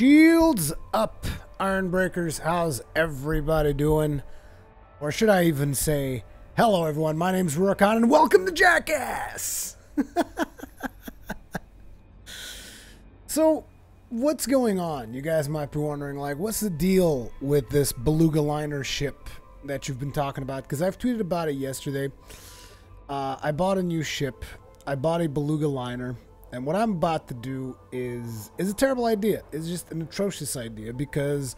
Shields up, Ironbreakers. How's everybody doing? Or should I even say, hello everyone, my name's Rurikhan and welcome to Jackass! so, what's going on? You guys might be wondering, like, what's the deal with this Beluga liner ship that you've been talking about? Because I've tweeted about it yesterday. Uh, I bought a new ship. I bought a Beluga liner. And what I'm about to do is is a terrible idea. It's just an atrocious idea because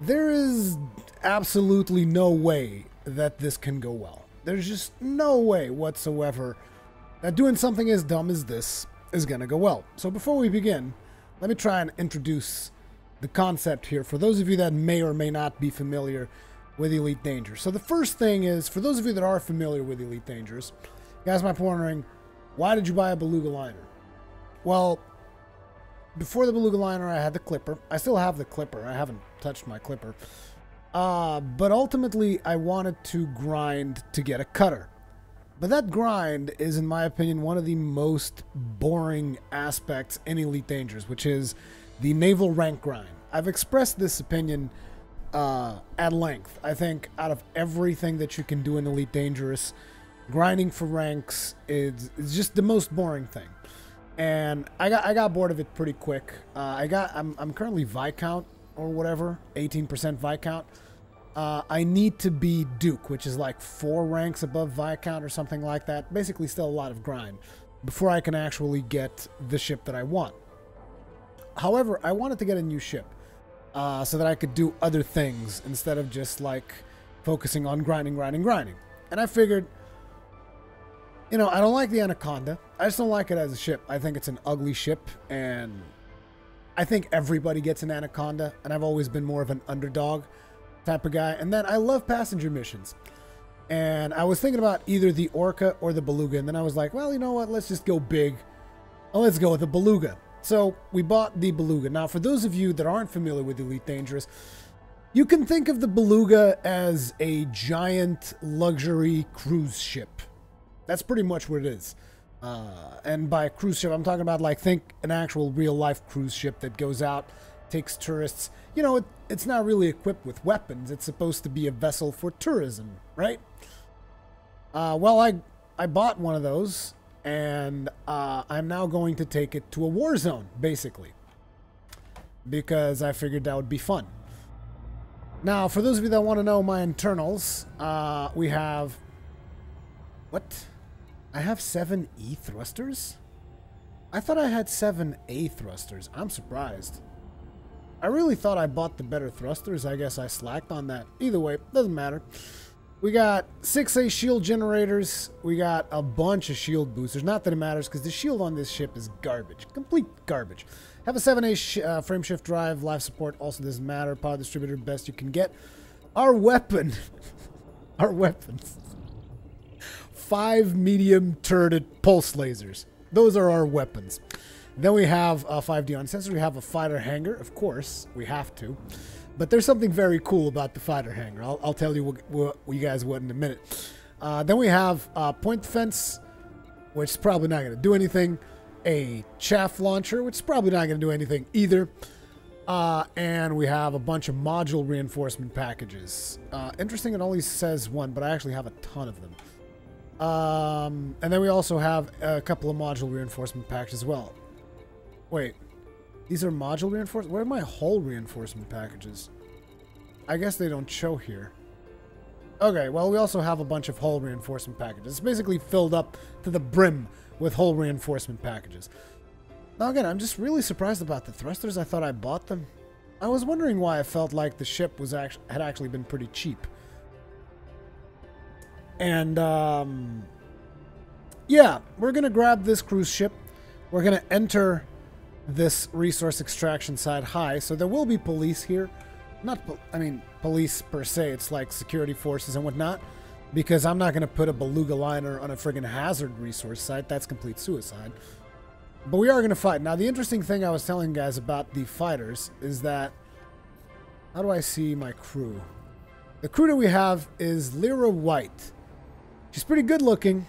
there is absolutely no way that this can go well. There's just no way whatsoever that doing something as dumb as this is going to go well. So before we begin, let me try and introduce the concept here for those of you that may or may not be familiar with Elite Dangerous. So the first thing is, for those of you that are familiar with Elite Dangerous, you guys might be wondering, why did you buy a Beluga liner? Well, before the Beluga liner, I had the Clipper. I still have the Clipper. I haven't touched my Clipper. Uh, but ultimately, I wanted to grind to get a cutter. But that grind is, in my opinion, one of the most boring aspects in Elite Dangerous, which is the naval rank grind. I've expressed this opinion uh, at length. I think out of everything that you can do in Elite Dangerous, grinding for ranks is, is just the most boring thing and I got I got bored of it pretty quick. Uh, I got I'm I'm currently Viscount or whatever, 18% Viscount. Uh, I need to be Duke, which is like four ranks above Viscount or something like that. Basically, still a lot of grind before I can actually get the ship that I want. However, I wanted to get a new ship uh, so that I could do other things instead of just like focusing on grinding, grinding, grinding. And I figured you know, I don't like the Anaconda. I just don't like it as a ship. I think it's an ugly ship, and I think everybody gets an Anaconda, and I've always been more of an underdog type of guy. And then I love passenger missions. And I was thinking about either the Orca or the Beluga, and then I was like, well, you know what? Let's just go big. Oh, let's go with the Beluga. So we bought the Beluga. Now, for those of you that aren't familiar with Elite Dangerous, you can think of the Beluga as a giant luxury cruise ship. That's pretty much what it is. Uh, and by cruise ship, I'm talking about like think an actual real life cruise ship that goes out, takes tourists. You know, it, it's not really equipped with weapons. It's supposed to be a vessel for tourism, right? Uh, well, I I bought one of those, and uh, I'm now going to take it to a war zone, basically, because I figured that would be fun. Now, for those of you that want to know my internals, uh, we have what? I have seven E thrusters? I thought I had seven A thrusters. I'm surprised. I really thought I bought the better thrusters. I guess I slacked on that. Either way, doesn't matter. We got 6A shield generators. We got a bunch of shield boosters. Not that it matters because the shield on this ship is garbage. Complete garbage. Have a 7A sh uh, frame shift drive. Life support also doesn't matter. Power distributor, best you can get. Our weapon. Our weapons five medium turreted pulse lasers. Those are our weapons. Then we have a 5D on sensor. We have a fighter hangar, of course. We have to. But there's something very cool about the fighter hangar. I'll, I'll tell you what, what, you guys what in a minute. Uh, then we have uh, point defense, which is probably not going to do anything. A chaff launcher, which is probably not going to do anything either. Uh, and we have a bunch of module reinforcement packages. Uh, interesting, it only says one, but I actually have a ton of them. Um, and then we also have a couple of module reinforcement packs as well. Wait, these are module reinforcement? Where are my hull reinforcement packages? I guess they don't show here. Okay, well, we also have a bunch of hull reinforcement packages. It's basically filled up to the brim with hull reinforcement packages. Now, again, I'm just really surprised about the thrusters. I thought I bought them. I was wondering why I felt like the ship was actually, had actually been pretty cheap. And um, yeah, we're going to grab this cruise ship. We're going to enter this resource extraction site high. So there will be police here. Not, I mean, police per se. It's like security forces and whatnot. Because I'm not going to put a beluga liner on a friggin' hazard resource site. That's complete suicide. But we are going to fight. Now, the interesting thing I was telling you guys about the fighters is that... How do I see my crew? The crew that we have is Lyra White. She's pretty good looking,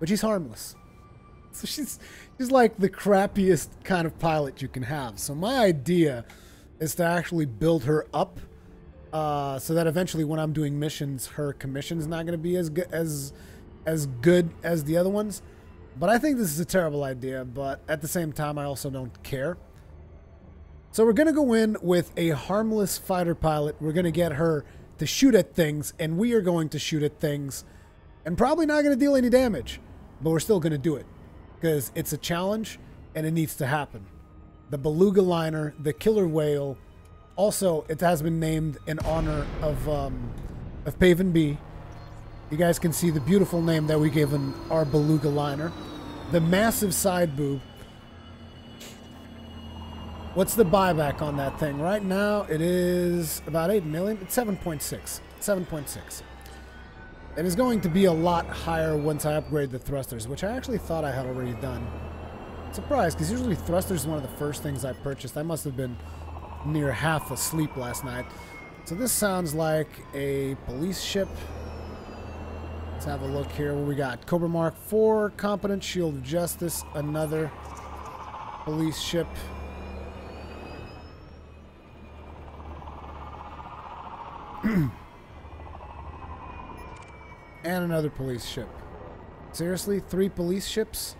but she's harmless. So she's she's like the crappiest kind of pilot you can have. So my idea is to actually build her up, uh, so that eventually when I'm doing missions, her commission's not going to be as good as as good as the other ones. But I think this is a terrible idea. But at the same time, I also don't care. So we're going to go in with a harmless fighter pilot. We're going to get her to shoot at things, and we are going to shoot at things, and probably not going to deal any damage, but we're still going to do it because it's a challenge and it needs to happen. The beluga liner, the killer whale. Also, it has been named in honor of um, of Paven B. You guys can see the beautiful name that we gave him, our beluga liner. The massive side boob. What's the buyback on that thing? Right now, it is about 8 million. It's 7.6. 7.6. It is going to be a lot higher once I upgrade the thrusters, which I actually thought I had already done. Surprised, because usually thrusters is one of the first things I purchased. I must have been near half asleep last night. So this sounds like a police ship. Let's have a look here. What we got? Cobra Mark 4, Competent Shield of Justice, another police ship. and another police ship. Seriously? Three police ships?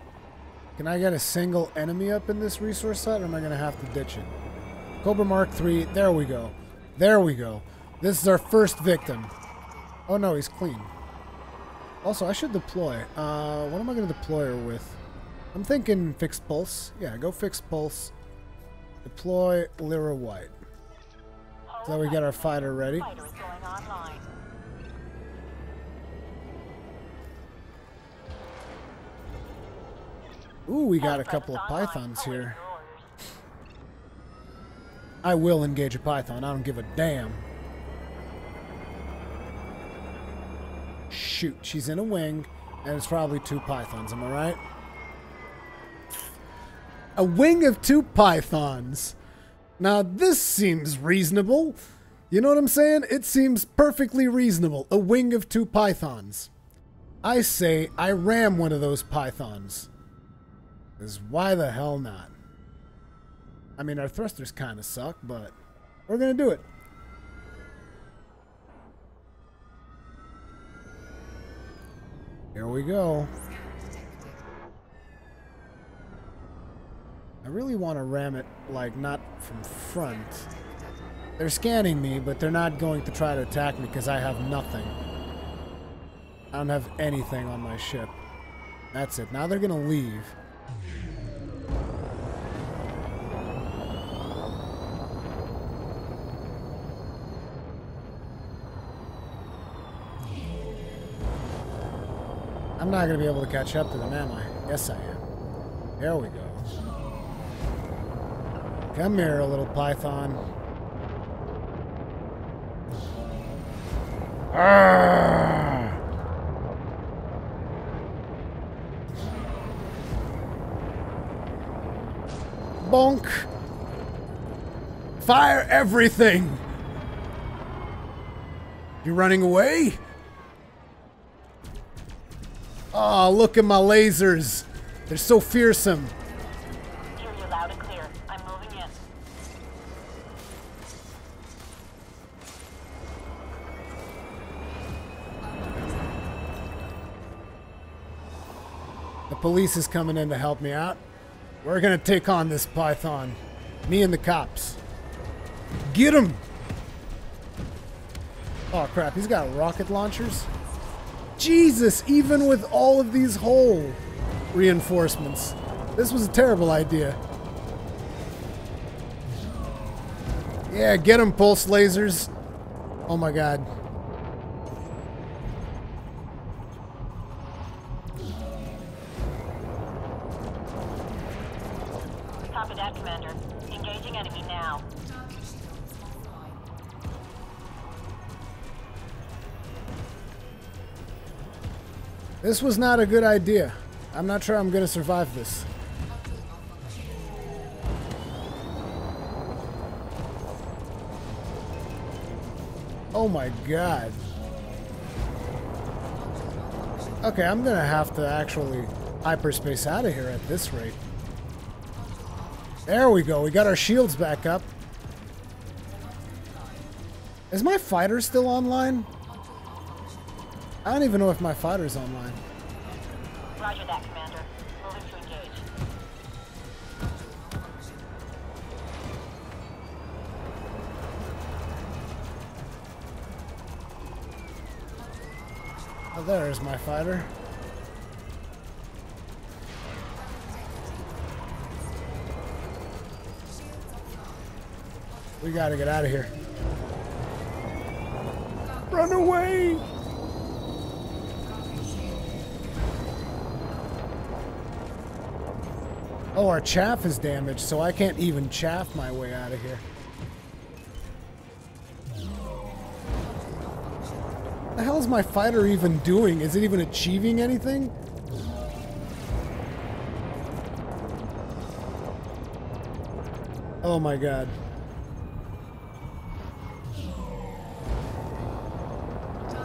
Can I get a single enemy up in this resource site, or am I going to have to ditch it? Cobra Mark 3. There we go. There we go. This is our first victim. Oh no, he's clean. Also, I should deploy. Uh, what am I going to deploy her with? I'm thinking fixed pulse. Yeah, go fixed pulse. Deploy Lyra White. So we get our fighter ready. Ooh, we got a couple of pythons here. I will engage a python. I don't give a damn. Shoot, she's in a wing, and it's probably two pythons. Am I right? A wing of two pythons. Now, this seems reasonable. You know what I'm saying? It seems perfectly reasonable. A wing of two pythons. I say I ram one of those pythons. Because why the hell not? I mean, our thrusters kind of suck, but we're going to do it. Here we go. I really want to ram it, like, not from front. They're scanning me, but they're not going to try to attack me because I have nothing. I don't have anything on my ship. That's it. Now they're going to leave. I'm not going to be able to catch up to them, am I? Yes, I am. There we go. Come here, little python. Arrgh! Bonk! Fire everything! You're running away? Oh, look at my lasers. They're so fearsome. Hear you loud and clear. I'm moving in. The police is coming in to help me out. We're gonna take on this python. Me and the cops. Get him! Oh crap, he's got rocket launchers? Jesus, even with all of these hull reinforcements. This was a terrible idea. Yeah, get him, pulse lasers. Oh my god. This was not a good idea. I'm not sure I'm going to survive this. Oh my god. Okay, I'm going to have to actually hyperspace out of here at this rate. There we go. We got our shields back up. Is my fighter still online? I don't even know if my fighter's online. Roger that, Commander. Moving to engage. Oh, there's my fighter. We gotta get out of here. Run away! Oh, our chaff is damaged, so I can't even chaff my way out of here. The hell is my fighter even doing? Is it even achieving anything? Oh my god.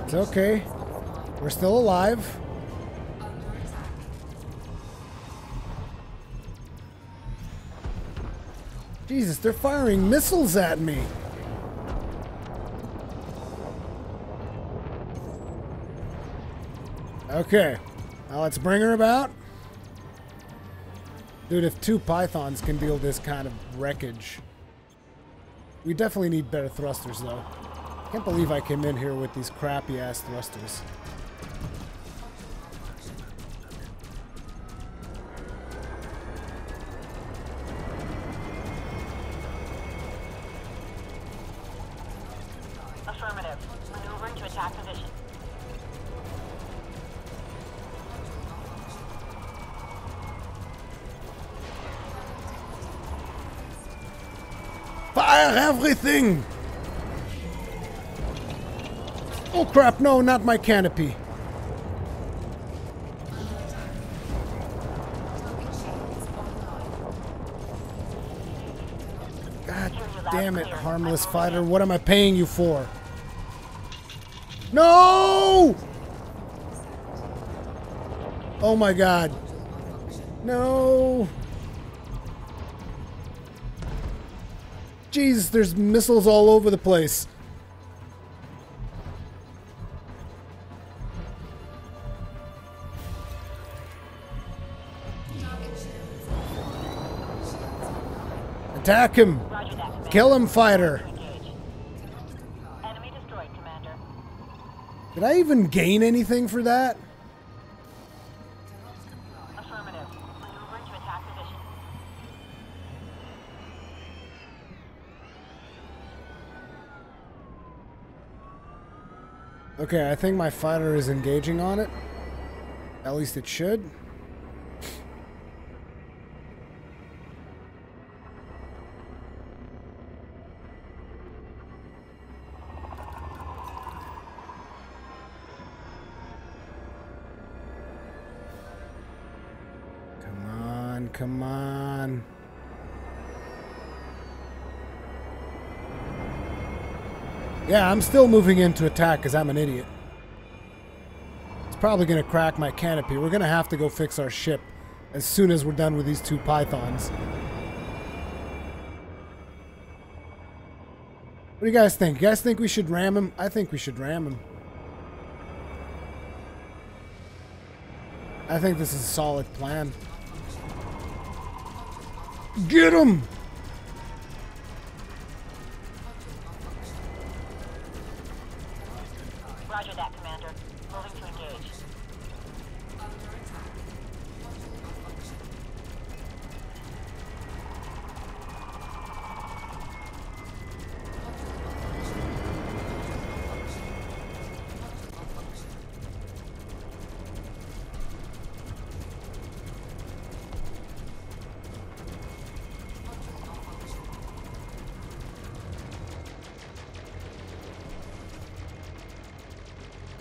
It's okay. We're still alive. Jesus, they're firing missiles at me. Okay. Now let's bring her about. Dude, if two pythons can deal this kind of wreckage. We definitely need better thrusters, though. Can't believe I came in here with these crappy-ass thrusters. Everything! Oh crap, no, not my canopy. God damn it, harmless fighter. What am I paying you for? No! Oh my god. No! Jesus, there's missiles all over the place. Attack him! Roger that, Commander. Kill him, fighter! Engage. Enemy destroyed, Commander. Did I even gain anything for that? Okay, I think my fighter is engaging on it. At least it should. Come on, come on, Yeah, I'm still moving in to attack because I'm an idiot. It's probably going to crack my canopy. We're going to have to go fix our ship as soon as we're done with these two pythons. What do you guys think? You guys think we should ram him? I think we should ram him. I think this is a solid plan. Get him!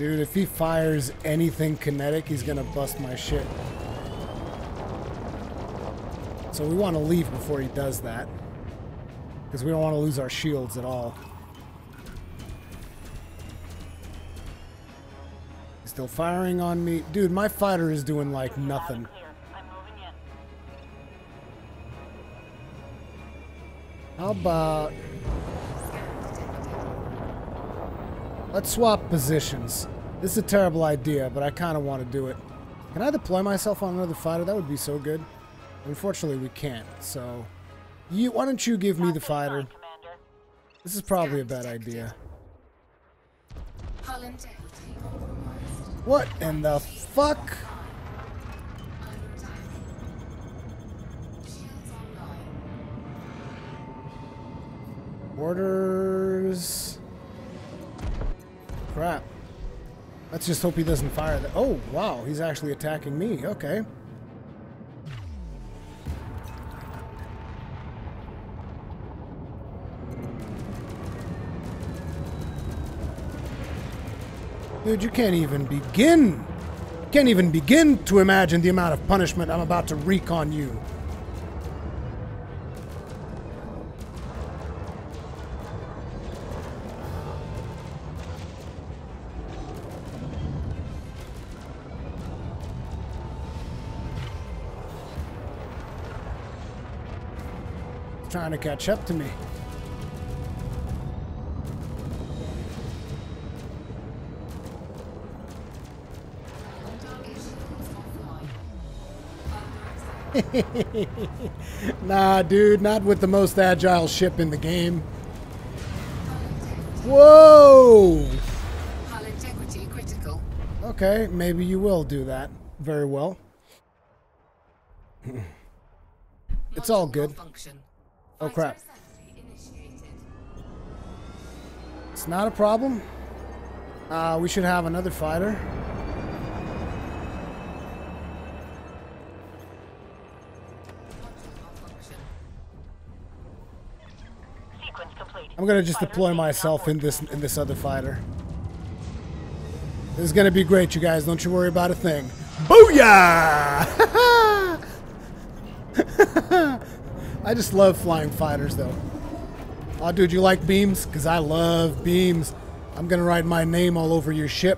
Dude, if he fires anything kinetic, he's gonna bust my shit. So we want to leave before he does that. Because we don't want to lose our shields at all. He's still firing on me. Dude, my fighter is doing like nothing. How about... Let's swap positions. This is a terrible idea, but I kind of want to do it. Can I deploy myself on another fighter? That would be so good. Unfortunately, we can't, so... You, why don't you give me the fighter? This is probably a bad idea. Hull integrity compromised. What in the fuck? Under attack. Shields online. Orders. Crap. Let's just hope he doesn't fire that. Oh, wow. He's actually attacking me. Okay. Dude, you can't even begin. Can't even begin to imagine the amount of punishment I'm about to wreak on you. Trying to catch up to me. Target shields offline. Under attack. Nah, dude, not with the most agile ship in the game. Whoa! Integrity critical. Okay, maybe you will do that. Very well. It's all good. Oh, crap. It's not a problem. Uh, we should have another fighter. Sequence complete. I'm gonna just deploy myself in this in this other fighter. This is gonna be great, you guys. Don't you worry about a thing. Booyah! I just love flying fighters, though. Oh, dude, you like beams? Cause I love beams. I'm gonna write my name all over your ship.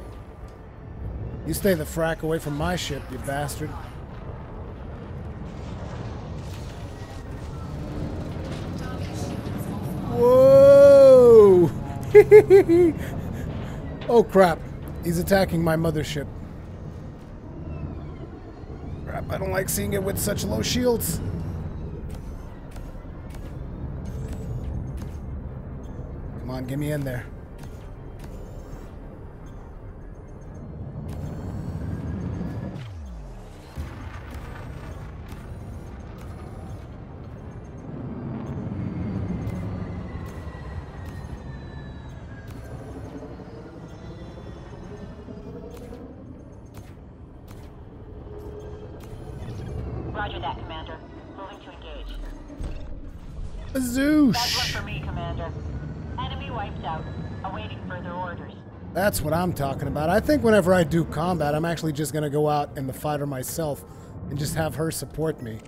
You stay the frack away from my ship, you bastard. Whoa! oh crap. He's attacking my mothership. Crap, I don't like seeing it with such low shields. On, get me in there. That's what I'm talking about. I think whenever I do combat, I'm actually just gonna go out in the fighter myself and just have her support me.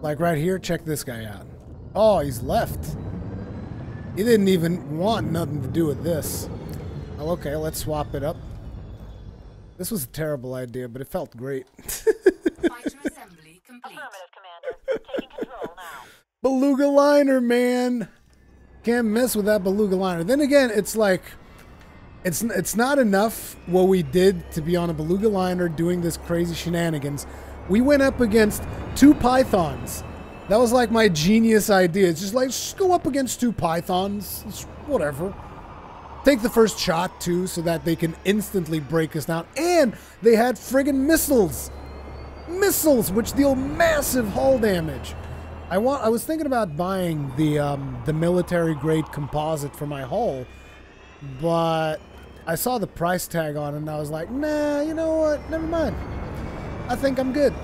Like right here, check this guy out. Oh, he's left. He didn't even want nothing to do with this. Oh, okay, let's swap it up. This was a terrible idea, but it felt great. Fighter assembly complete. Affirmative, Commander. Taking control now. beluga liner, man. Can't mess with that beluga liner. Then again, it's like it's it's not enough what we did to be on a beluga liner doing this crazy shenanigans. We went up against two pythons. That was like my genius idea. It's just like just go up against two pythons. It's whatever. Take the first shot too, so that they can instantly break us down. And they had friggin' missiles missiles which deal massive hull damage. I want. I was thinking about buying the um, the military grade composite for my hull, but I saw the price tag on it and I was like, nah. You know what? Never mind. I think I'm good.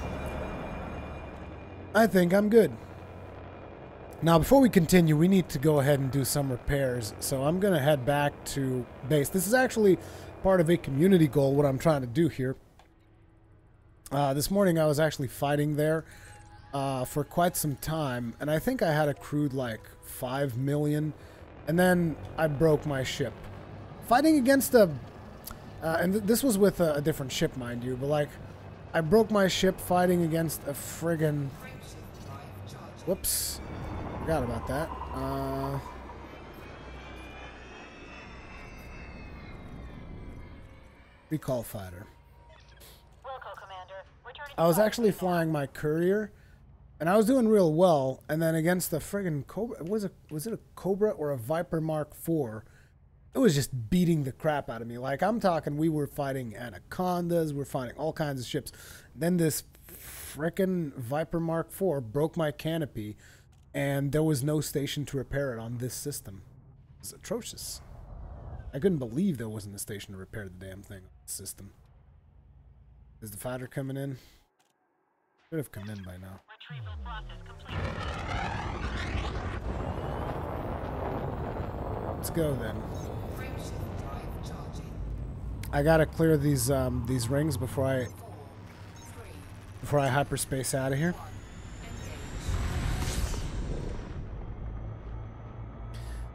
I think I'm good. Now, before we continue, we need to go ahead and do some repairs. So I'm going to head back to base. This is actually part of a community goal, what I'm trying to do here. Uh, this morning I was actually fighting there uh, for quite some time, and I think I had accrued like 5 million, and then I broke my ship. Fighting against a. Uh, and th- this was with a, a different ship, mind you, but like, I broke my ship fighting against a friggin' Whoops. Forgot about that. Uh, recall fighter. Wilco, Commander. Returning I was actually flying my courier, and I was doing real well. And then against the friggin' Cobra, was it was it a Cobra or a Viper Mark IV? It was just beating the crap out of me. Like I'm talking, we were fighting anacondas, we're fighting all kinds of ships. Then this frickin' Viper Mark IV broke my canopy, and there was no station to repair it on this system. It was atrocious. I couldn't believe there wasn't a station to repair the damn thing on the system. Is the fighter coming in? Should have come in by now. Retrieval process complete. Let's go then. Frameshift drive charging. I gotta clear these um, these rings before I Four, three, before I hyperspace out of here.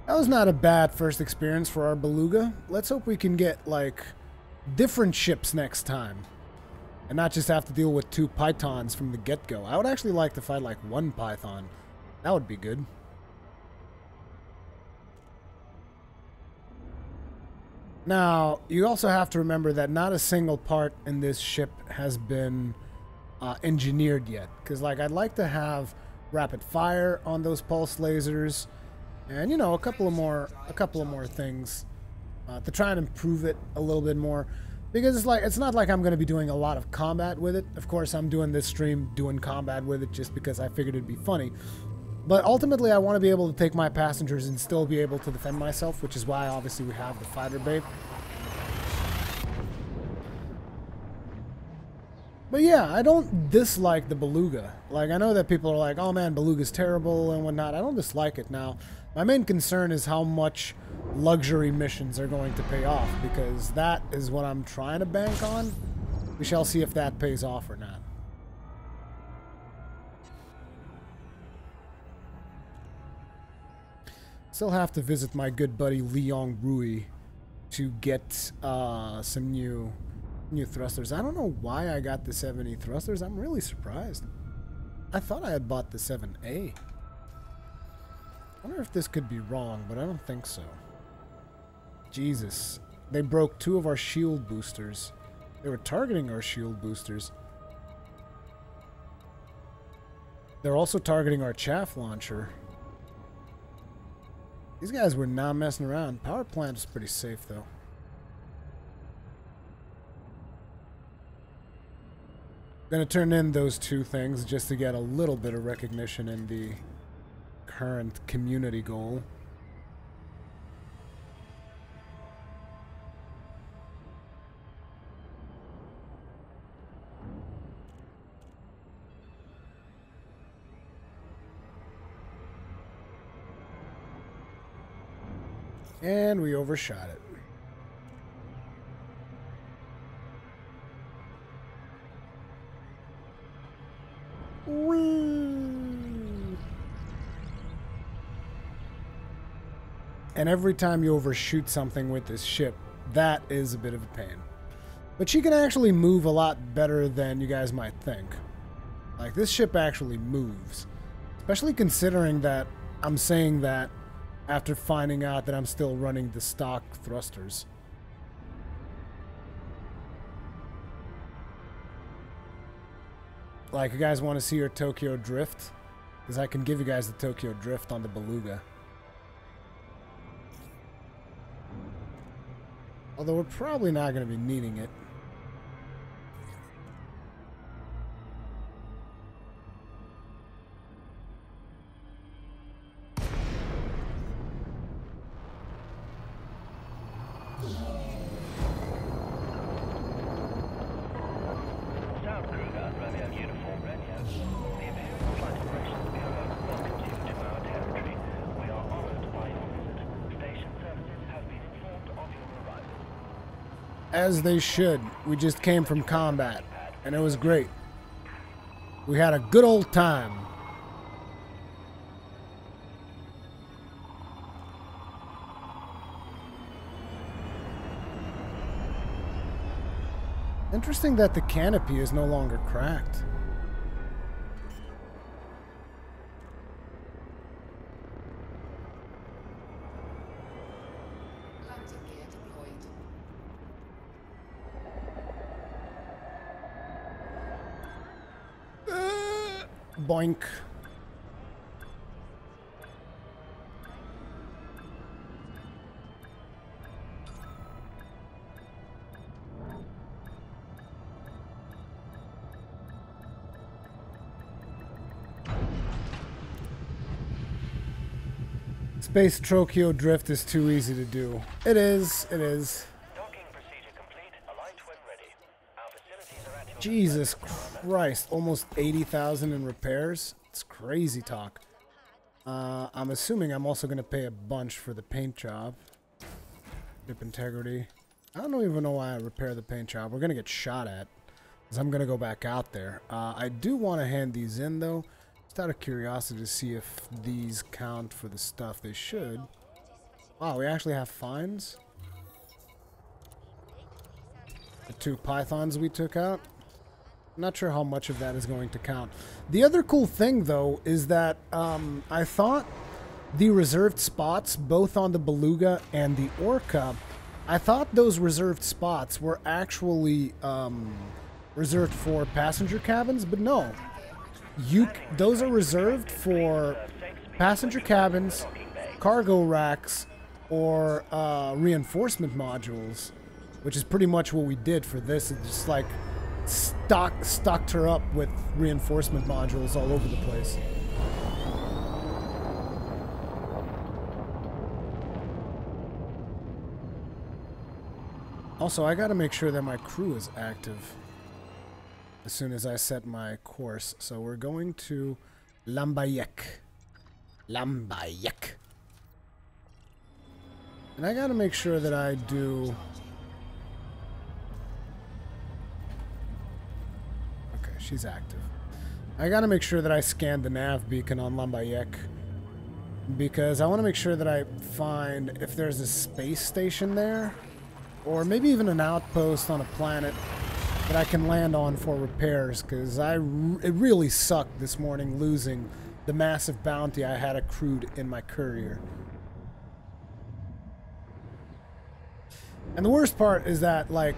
That was not a bad first experience for our beluga. Let's hope we can get like different ships next time, and not just have to deal with two pythons from the get-go. I would actually like to fight like one python. That would be good. Now, you also have to remember that not a single part in this ship has been uh, engineered yet. Because, like, I'd like to have rapid fire on those pulse lasers, and you know, a couple of more, a couple of more things uh, to try and improve it a little bit more. Because it's like it's not like I'm going to be doing a lot of combat with it. Of course, I'm doing this stream doing combat with it just because I figured it'd be funny. But ultimately, I want to be able to take my passengers and still be able to defend myself, which is why obviously we have the fighter bay. But yeah, I don't dislike the Beluga. Like, I know that people are like, oh man, Beluga's terrible and whatnot. I don't dislike it now. My main concern is how much luxury missions are going to pay off, because that is what I'm trying to bank on. We shall see if that pays off or not. Still have to visit my good buddy Leon Rui to get uh, some new new thrusters. I don't know why I got the 70 thrusters. I'm really surprised. I thought I had bought the 7A. I wonder if this could be wrong, but I don't think so. Jesus. They broke two of our shield boosters. They were targeting our shield boosters. They're also targeting our chaff launcher. These guys were not messing around. Power plant is pretty safe, though. Gonna turn in those two things just to get a little bit of recognition in the current community goal. And we overshot it. Whee! And every time you overshoot something with this ship, that is a bit of a pain. But she can actually move a lot better than you guys might think. Like, this ship actually moves. Especially considering that I'm saying that after finding out that I'm still running the stock thrusters. Like, you guys want to see your Tokyo Drift? Because I can give you guys the Tokyo Drift on the Beluga. Although we're probably not going to be needing it. As they should. We just came from combat, and it was great. We had a good old time. Interesting that the canopy is no longer cracked. Boink. Space Tokyo Drift is too easy to do. It is, it is. Docking procedure complete. Alight when ready. Our facilities are at your Jesus Christ, almost 80,000 in repairs? It's crazy talk. Uh, I'm assuming I'm also going to pay a bunch for the paint job. Dip integrity. I don't even know why I repair the paint job. We're going to get shot at. Because I'm going to go back out there. Uh, I do want to hand these in, though. Just out of curiosity to see if these count for the stuff. They should. Wow, we actually have fines? The two pythons we took out? Not sure how much of that is going to count. The other cool thing, though, is that um, I thought the reserved spots, both on the Beluga and the Orca, I thought those reserved spots were actually um, reserved for passenger cabins, but no. You, those are reserved for passenger cabins, cargo racks, or uh, reinforcement modules, which is pretty much what we did for this. It's just like stock stocked her up with reinforcement modules all over the place. Also, I gotta make sure that my crew is active as soon as I set my course. So we're going to Lambayek. Lambayek. And I gotta make sure that I do. She's active. I gotta make sure that I scan the nav beacon on Lambayek. Because I want to make sure that I find if there's a space station there. Or maybe even an outpost on a planet that I can land on for repairs. Because I it really sucked this morning losing the massive bounty I had accrued in my courier. And the worst part is that, like,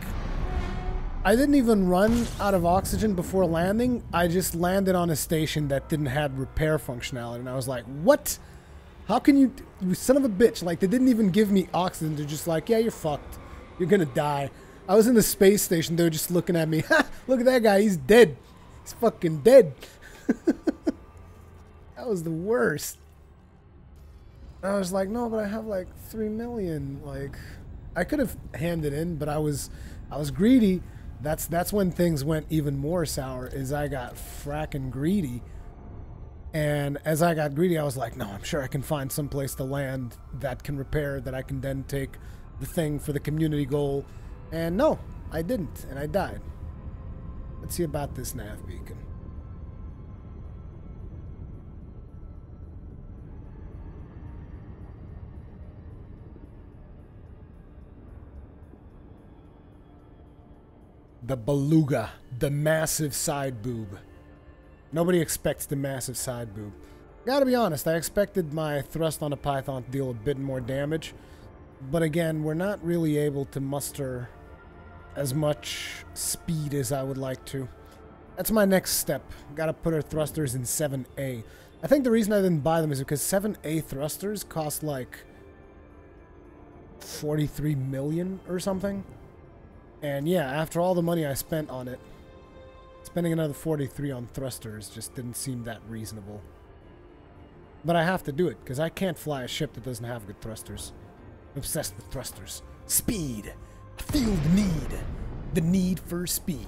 I didn't even run out of oxygen before landing. I just landed on a station that didn't have repair functionality. And I was like, what? How can you, you son of a bitch? Like, they didn't even give me oxygen. They're just like, yeah, you're fucked. You're gonna die. I was in the space station. They were just looking at me. Look at that guy. He's dead. He's fucking dead. that was the worst. I was like, no, but I have like three million. Like, I could have handed in, but I was, I was greedy. That's that's when things went even more sour. Is I got fracking greedy, and as I got greedy, I was like, no, I'm sure I can find some place to land that can repair that I can then take the thing for the community goal. And no, I didn't, and I died. Let's see about this nav beacon. The beluga, the massive side boob. Nobody expects the massive side boob. Gotta be honest, I expected my thrust on a python to deal a bit more damage. But again, we're not really able to muster as much speed as I would like to. That's my next step. Gotta put our thrusters in 7A. I think the reason I didn't buy them is because 7A thrusters cost like 43 million or something. And yeah, after all the money I spent on it, spending another 43 on thrusters just didn't seem that reasonable. But I have to do it because I can't fly a ship that doesn't have good thrusters. I'm obsessed with thrusters. Speed. I feel the need. The need for speed.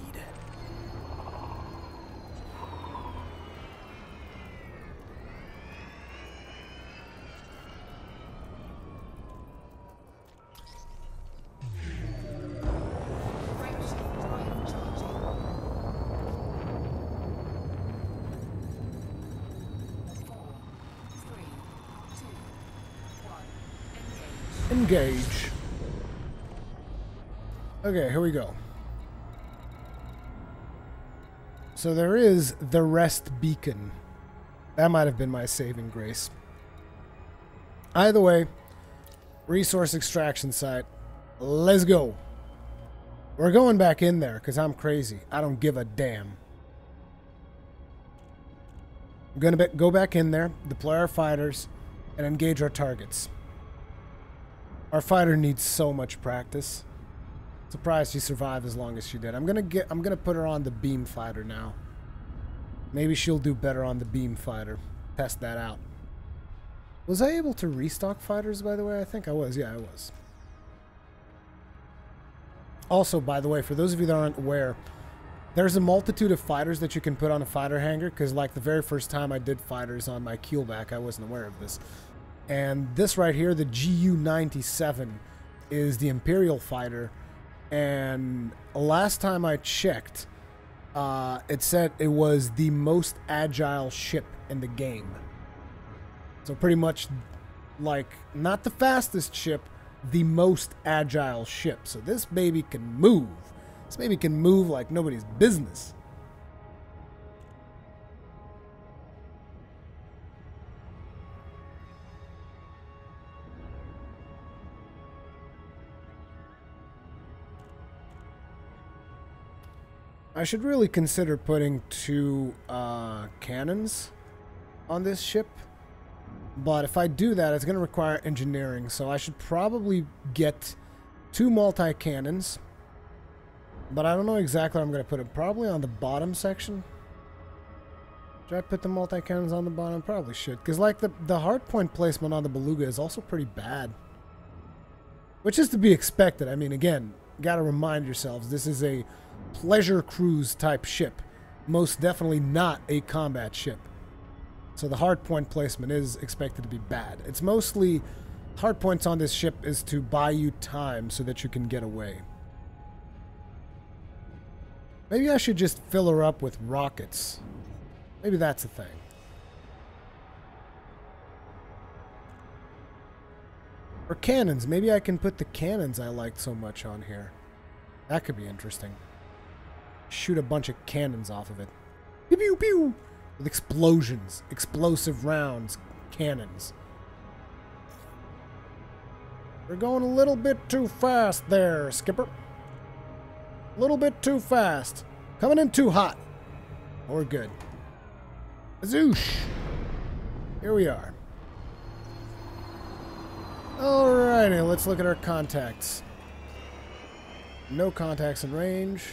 Engage. Okay, here we go. So there is the rest beacon. That might have been my saving grace. Either way, Resource extraction site. Let's go. We're going back in there because I'm crazy. I don't give a damn. I'm going to go back in there, deploy our fighters, and engage our targets. Our fighter needs so much practice. Surprised she survived as long as she did. I'm gonna get. I'm gonna put her on the beam fighter now. Maybe she'll do better on the beam fighter. Test that out. Was I able to restock fighters, by the way? I think I was. Yeah, I was. Also, by the way, for those of you that aren't aware, there's a multitude of fighters that you can put on a fighter hangar, because like the very first time I did fighters on my keelback, I wasn't aware of this. And this right here, the GU-97, is the Imperial fighter. And last time I checked, uh, it said it was the most agile ship in the game. So pretty much, like, not the fastest ship, the most agile ship. So this baby can move. This baby can move like nobody's business. I should really consider putting two uh, cannons on this ship. But if I do that, it's going to require engineering. So I should probably get two multi-cannons. But I don't know exactly where I'm going to put it. Probably on the bottom section. Should I put the multi-cannons on the bottom? Probably should. Because like the, the hardpoint placement on the Beluga is also pretty bad. Which is to be expected. I mean, again, got to remind yourselves, this is a pleasure cruise type ship. Most definitely not a combat ship. So the hardpoint placement is expected to be bad. It's mostly hardpoints on this ship is to buy you time so that you can get away. Maybe I should just fill her up with rockets. Maybe that's a thing. Or cannons. Maybe I can put the cannons I liked so much on here. That could be interesting. Shoot a bunch of cannons off of it. Pew pew pew! With explosions, explosive rounds, cannons. We're going a little bit too fast there, Skipper. A little bit too fast. Coming in too hot. We're good. Azoosh! Here we are. Alrighty, let's look at our contacts. No contacts in range.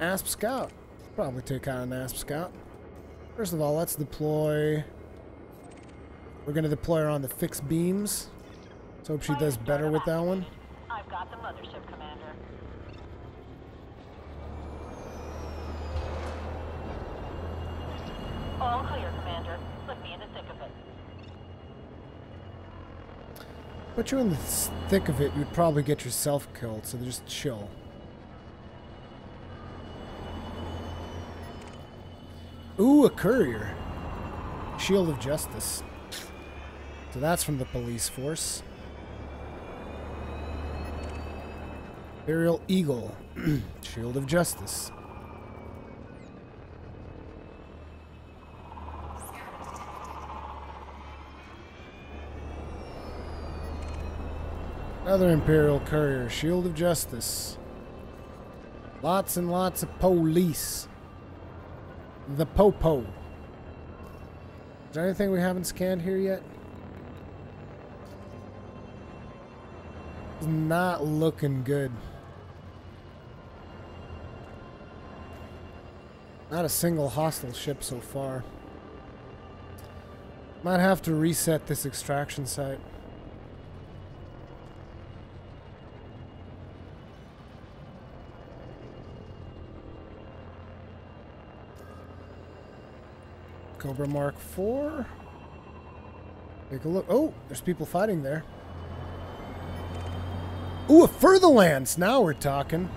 Asp Scout. Probably take out an Asp Scout. First of all, let's deploy... We're going to deploy her on the fixed beams. Let's hope she does better with that one. I've got the mothership, Commander. All clear, Commander. Put me in the thick of it. But you're in the thick of it, you'd probably get yourself killed, so just chill. Ooh, a courier. Shield of Justice. So that's from the police force. Imperial Eagle. Shield of Justice. Another Imperial Courier. Shield of Justice. Lots and lots of police. The Popo. Is there anything we haven't scanned here yet? It's not looking good. Not a single hostile ship so far. Might have to reset this extraction site. Cobra Mark IV. Take a look. Oh, there's people fighting there. Ooh, a Fer-de-Lance. Now we're talking.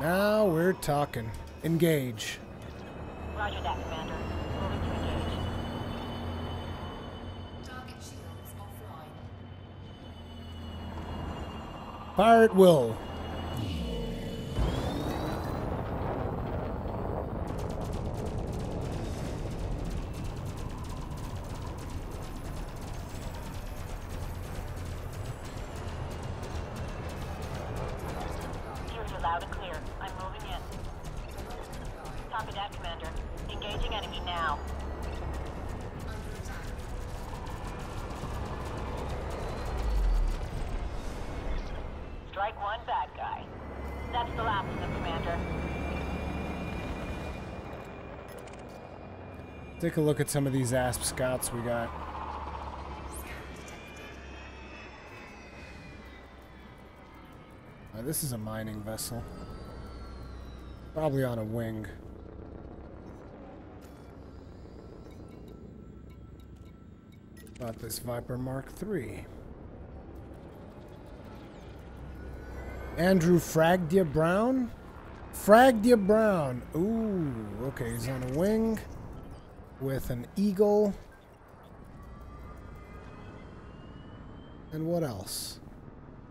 Now we're talking. Engage. Roger that, Commander. Moving to engage. Target shields offline. Fire at will. Take a look at some of these ASP scouts we got. Uh, this is a mining vessel. Probably on a wing. About this Viper Mark III. Andrew Fragdia Brown? Fragdia Brown. Ooh, okay, he's on a wing with an eagle. And what else?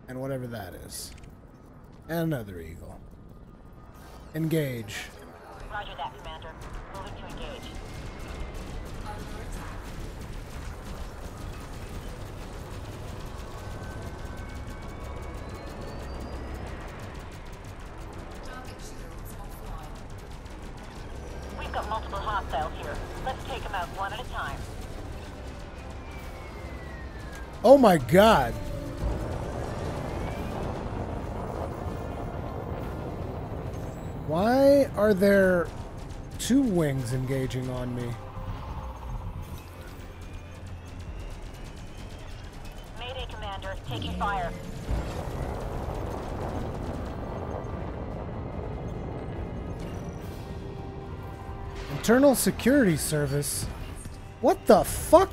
And whatever that is. And another eagle. Engage. Roger that, Commander. Moving to engage. Oh my god. Why are there two wings engaging on me? Mayday, Commander. Taking fire. Internal Security Service? What the fuck?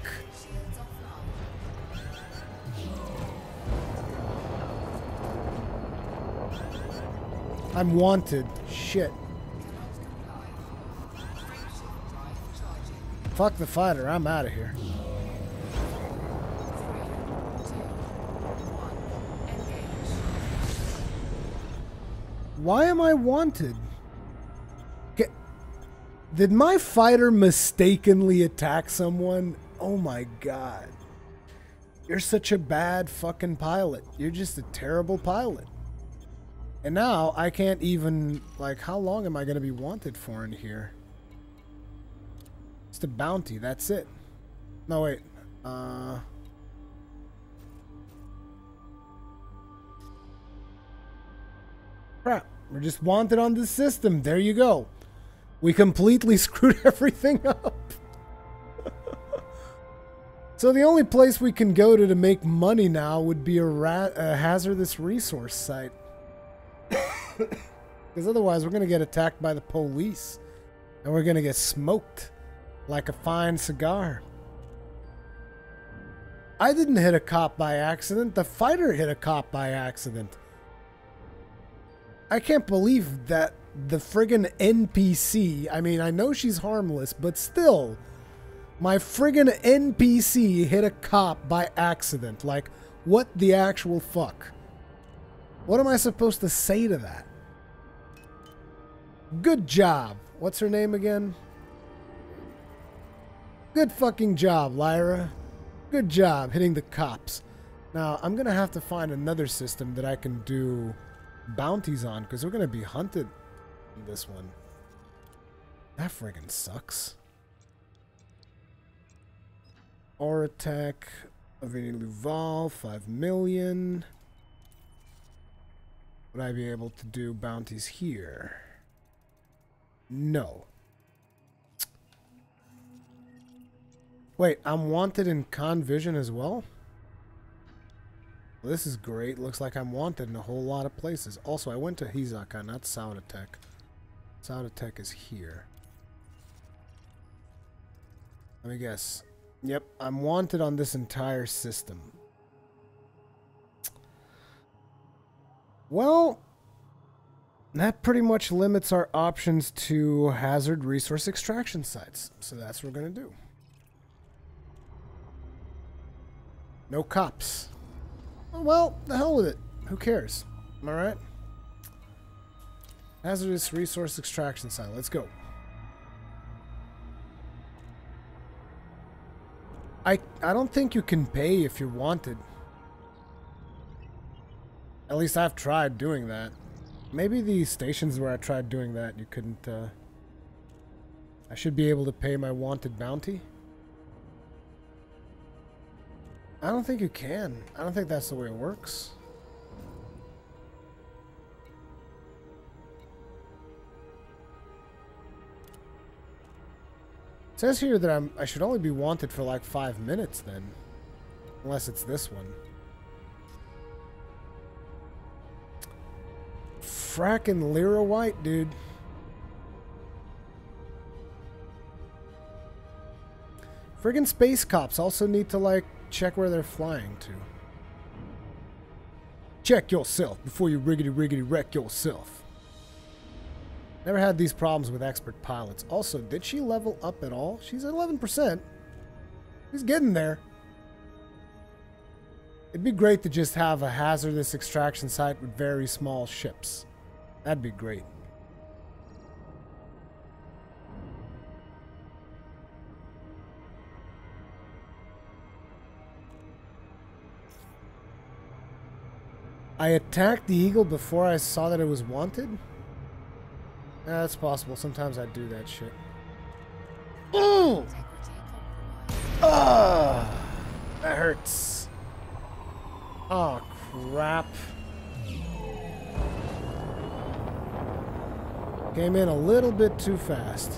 I'm wanted. Shit. Fuck the fighter. I'm out of here. Why am I wanted? Get, did my fighter mistakenly attack someone? Oh my god. You're such a bad fucking pilot. You're just a terrible pilot. And now I can't even like how long am I going to be wanted for in here? It's the bounty, that's it. No wait. Uh Crap. We're just wanted on this system. There you go. We completely screwed everything up. so the only place we can go to to make money now would be a, a hazardous resource site. Because otherwise we're going to get attacked by the police. And we're going to get smoked like a fine cigar. I didn't hit a cop by accident. The fighter hit a cop by accident. I can't believe that the friggin' NPC, I mean, I know she's harmless, but still, my friggin' NPC hit a cop by accident. Like, what the actual fuck? What am I supposed to say to that? Good job. What's her name again? Good fucking job, Lyra. Good job hitting the cops. Now, I'm gonna have to find another system that I can do bounties on because we're gonna be hunted in this one. That friggin' sucks. Or attack Avini Luval, 5 million. Would I be able to do bounties here? No. Wait, I'm wanted in con vision as well? Well, this is great. Looks like I'm wanted in a whole lot of places. Also, I went to Hizaka, not Saudatech. Saudatech is here. Let me guess. Yep, I'm wanted on this entire system. Well, that pretty much limits our options to hazard resource extraction sites. So that's what we're going to do. No cops. Oh, well, the hell with it. Who cares? Am I right? Hazardous resource extraction site. Let's go. I I don't think you can pay if you're wanted. At least I've tried doing that. Maybe the stations where I tried doing that, you couldn't. Uh... I should be able to pay my wanted bounty. I don't think you can. I don't think that's the way it works. It says here that I'm I should only be wanted for like five minutes then. Unless it's this one. Frackin' Lyra White, dude. Friggin' space cops also need to like check where they're flying to. Check yourself before you riggedy riggedy wreck yourself. Never had these problems with expert pilots. Also, did she level up at all? She's at 11%. She's getting there. It'd be great to just have a hazardous extraction site with very small ships. That'd be great. I attacked the eagle before I saw that it was wanted? Yeah, that's possible. Sometimes I do that shit. Ooh! Ah, that hurts. Oh, crap. Came in a little bit too fast.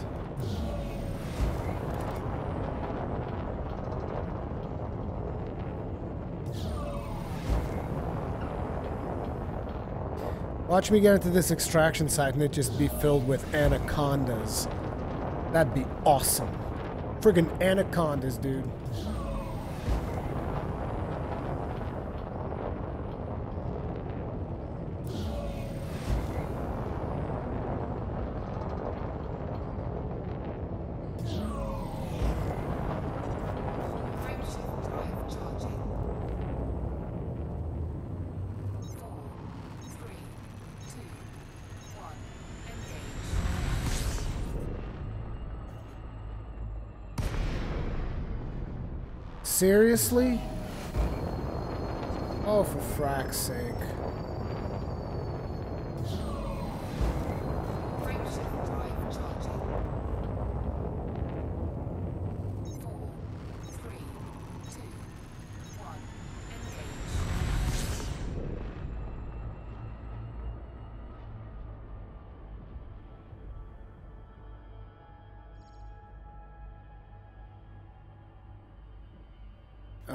Watch me get into this extraction site and it just be filled with anacondas. That'd be awesome. Friggin' anacondas, dude. Seriously? Oh, for frack's sake.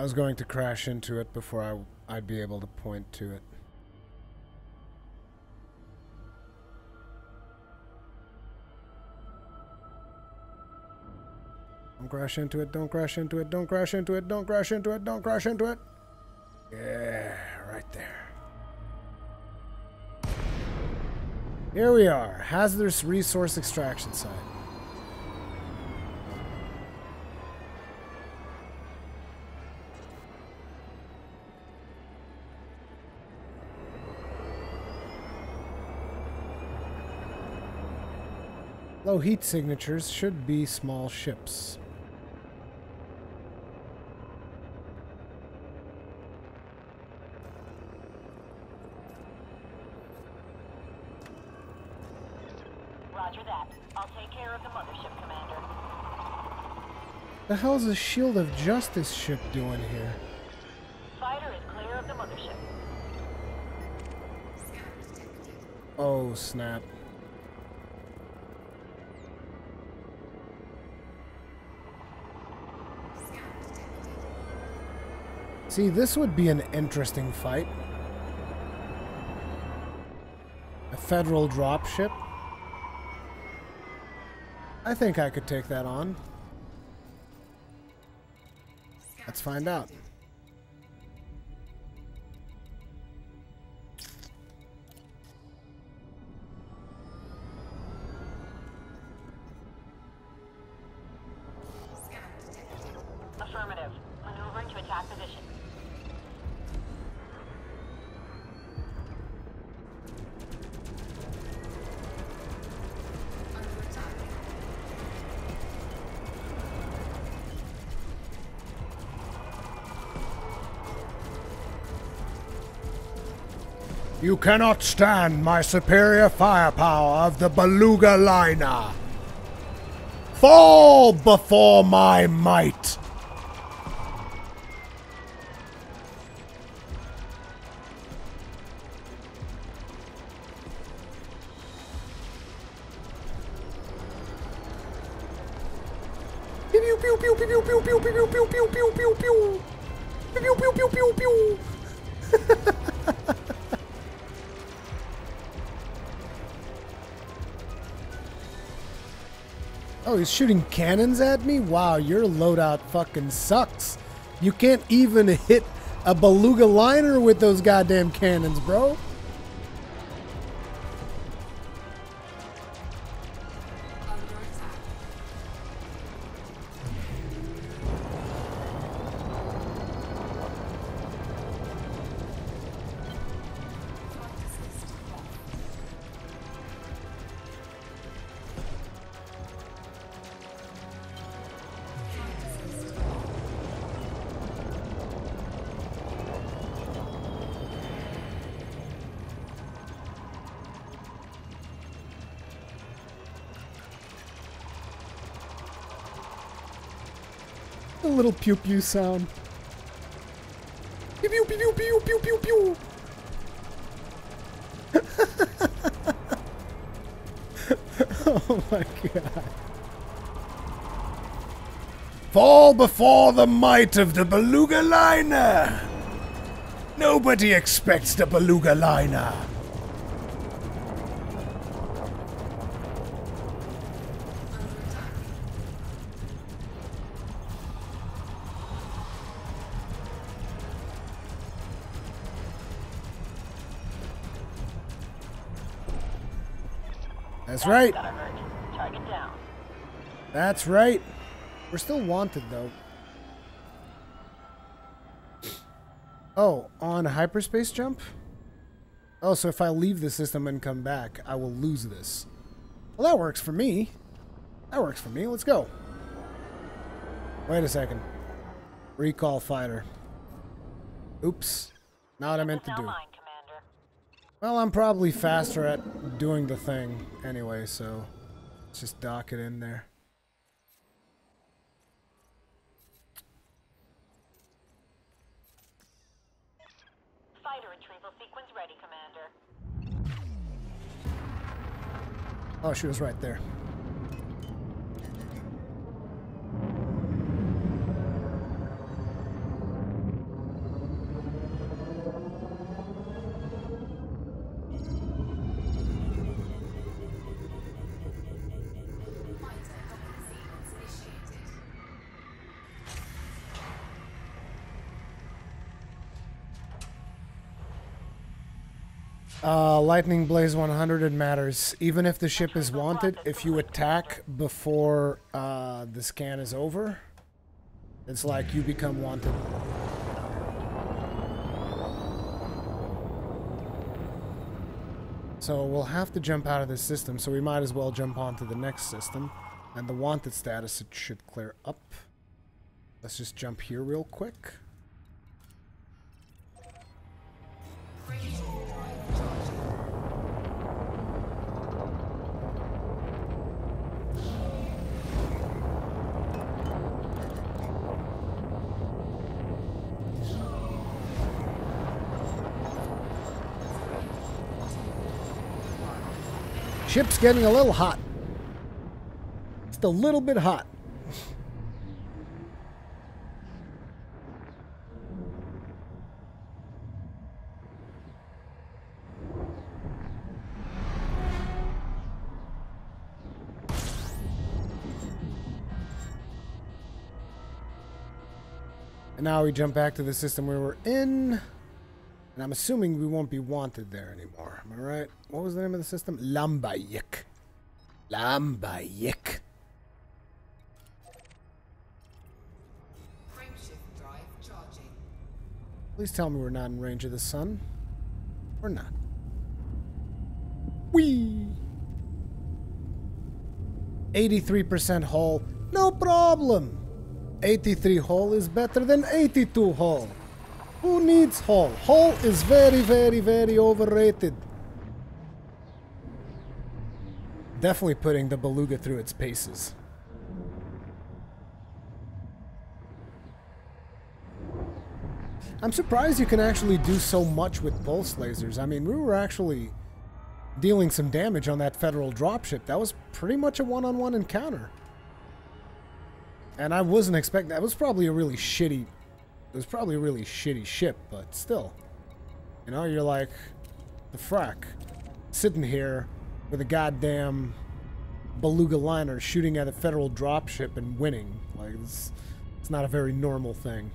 Was going to crash into it before I, I'd be able to point to it. Don't crash into it, don't crash into it, don't crash into it, don't crash into it, don't crash into it. Yeah, right there. Here we are, hazardous resource extraction site. Low heat signatures should be small ships. Roger that. I'll take care of the mothership, Commander. The hell's a Shield of Justice ship doing here? Fighter is clear of the mothership. Oh, snap. See, this would be an interesting fight. A federal dropship. I think I could take that on. Let's find out. You cannot stand my superior firepower of the Beluga liner. Fall before my might. Shooting cannons at me? Wow, your loadout fucking sucks. You can't even hit a beluga liner with those goddamn cannons, bro. Little pew pew sound. Pew pew pew pew pew pew pew. oh my god. Fall before the might of the beluga liner. Nobody expects the beluga liner. That's right. Got alert. Down. That's right. We're still wanted though. Oh, on hyperspace jump? Oh, so if I leave the system and come back, I will lose this. Well, that works for me. That works for me. Let's go. Wait a second. Recall fighter. Oops. Not what I meant to do. Commander. Well, I'm probably faster at doing the thing anyway, so let's just dock it in there. Fighter retrieval sequence ready, Commander. Oh, she was right there. Lightning Blaze 100 it matters. Even if the ship is wanted, if you attack before uh, the scan is over, it's like you become wanted. So we'll have to jump out of this system, so we might as well jump onto the next system. And the wanted status should clear up. Let's just jump here real quick. Ship's getting a little hot. Just a little bit hot. And now we jump back to the system where we were in. And I'm assuming we won't be wanted there anymore. Am I right? What was the name of the system? Drive charging. Please tell me we're not in range of the sun. We're not. Whee! 83% hull. No problem. 83 hull is better than 82 hull. Who needs hull? Hull is very, very, very overrated. Definitely putting the beluga through its paces. I'm surprised you can actually do so much with pulse lasers. I mean, we were actually dealing some damage on that federal dropship. That was pretty much a one-on-one -on -one encounter. And I wasn't expecting... That was probably a really shitty it was probably a really shitty ship, but still. You know, you're like the frack sitting here with a goddamn beluga liner shooting at a federal dropship and winning. Like it's it's not a very normal thing.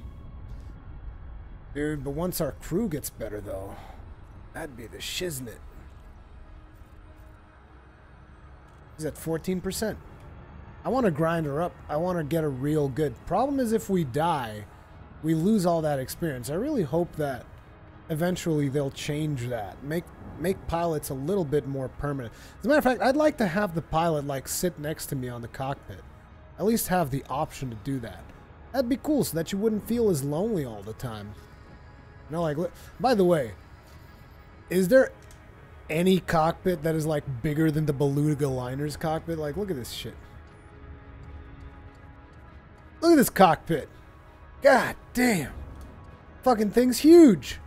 Dude, but once our crew gets better though, that'd be the shiznit. He's at 14%. I want to grind her up. I want to get a real good. Problem is if we die, we lose all that experience. I really hope that eventually they'll change that. Make make pilots a little bit more permanent. As a matter of fact, I'd like to have the pilot like sit next to me on the cockpit. At least have the option to do that. That'd be cool so that you wouldn't feel as lonely all the time. You know, like by the way, is there any cockpit that is like bigger than the Beluga liner's cockpit? Like look at this shit. Look at this cockpit. God damn. Fucking thing's huge.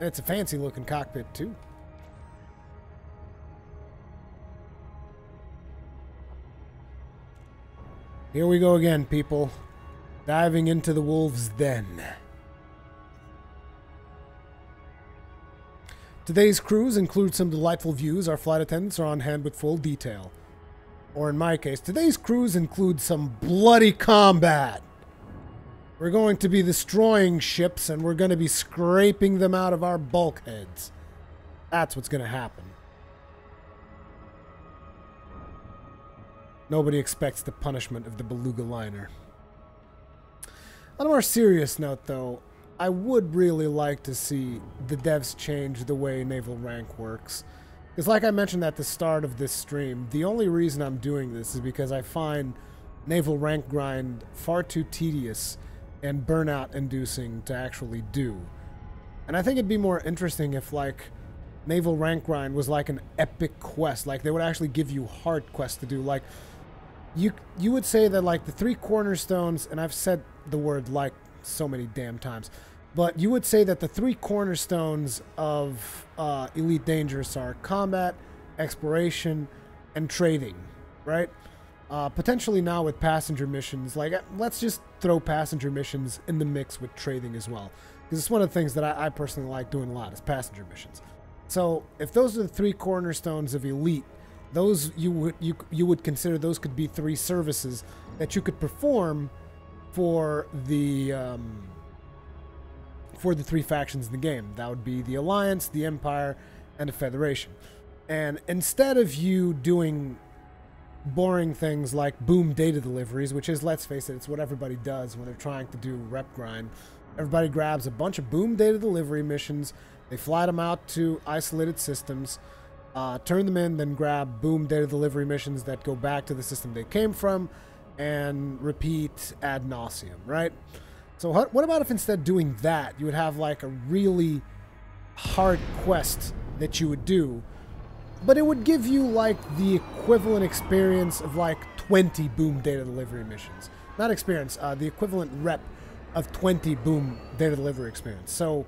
And it's a fancy looking cockpit, too. Here we go again, people. Diving into the wolves' den. Today's cruise includes some delightful views. Our flight attendants are on hand with full detail. Or in my case, today's cruise includes some bloody combat. We're going to be destroying ships and we're going to be scraping them out of our bulkheads. That's what's going to happen. Nobody expects the punishment of the beluga liner. On a more serious note, though, I would really like to see the devs change the way naval rank works. Because, like I mentioned at the start of this stream, the only reason I'm doing this is because I find naval rank grind far too tedious and burnout inducing to actually do. And I think it'd be more interesting if, like, naval rank grind was like an epic quest. Like, they would actually give you hard quests to do. Like, you you would say that like the three cornerstones, and I've said the word like so many damn times, but you would say that the three cornerstones of uh, Elite Dangerous are combat, exploration, and trading, right? Uh, potentially now with passenger missions, like uh, let's just throw passenger missions in the mix with trading as well, because it's one of the things that I, I personally like doing a lot is passenger missions. So if those are the three cornerstones of Elite, those you would you you would consider those could be three services that you could perform for the um, for the three factions in the game. That would be the Alliance, the Empire, and the Federation. And instead of you doing boring things like boom data deliveries, which is let's face it, it's what everybody does when they're trying to do rep grind. Everybody grabs a bunch of boom data delivery missions, they fly them out to isolated systems uh, turn them in, then grab boom data delivery missions that go back to the system they came from, and repeat ad nauseum, right? So what, about if instead doing that, you would have like a really hard quest that you would do, but it would give you like the equivalent experience of like 20 boom data delivery missions. Not experience, uh, the equivalent rep of 20 boom data delivery experience. So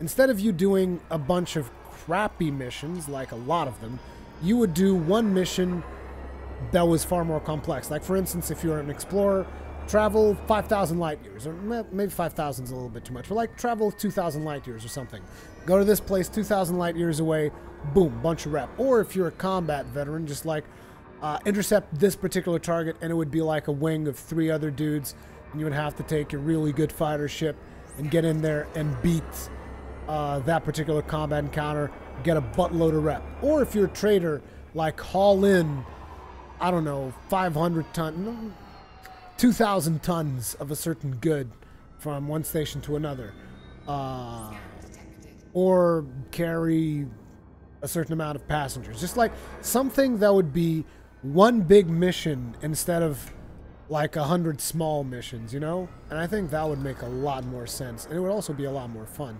instead of you doing a bunch of crappy missions, like a lot of them, you would do one mission that was far more complex. Like, for instance, if you're an explorer, travel 5,000 light years, or maybe 5,000 is a little bit too much, but like travel 2,000 light years or something. Go to this place 2,000 light years away, boom, bunch of rep. Or if you're a combat veteran, just like uh, intercept this particular target, and it would be like a wing of three other dudes, and you would have to take a really good fighter ship and get in there and beat uh, that particular combat encounter, get a buttload of rep. Or if you're a trader, like haul in, I don't know, 500 ton, 2,000 tons of a certain good from one station to another. Uh, or carry a certain amount of passengers. Just like something that would be one big mission instead of like a hundred small missions, you know? And I think that would make a lot more sense. And it would also be a lot more fun.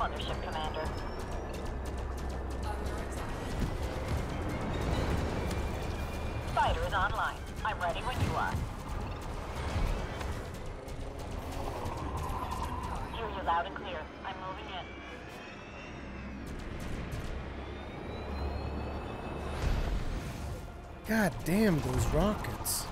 Mothership Commander. Is online. I'm ready when you are. Hear you loud and clear. I'm moving in. God damn those rockets.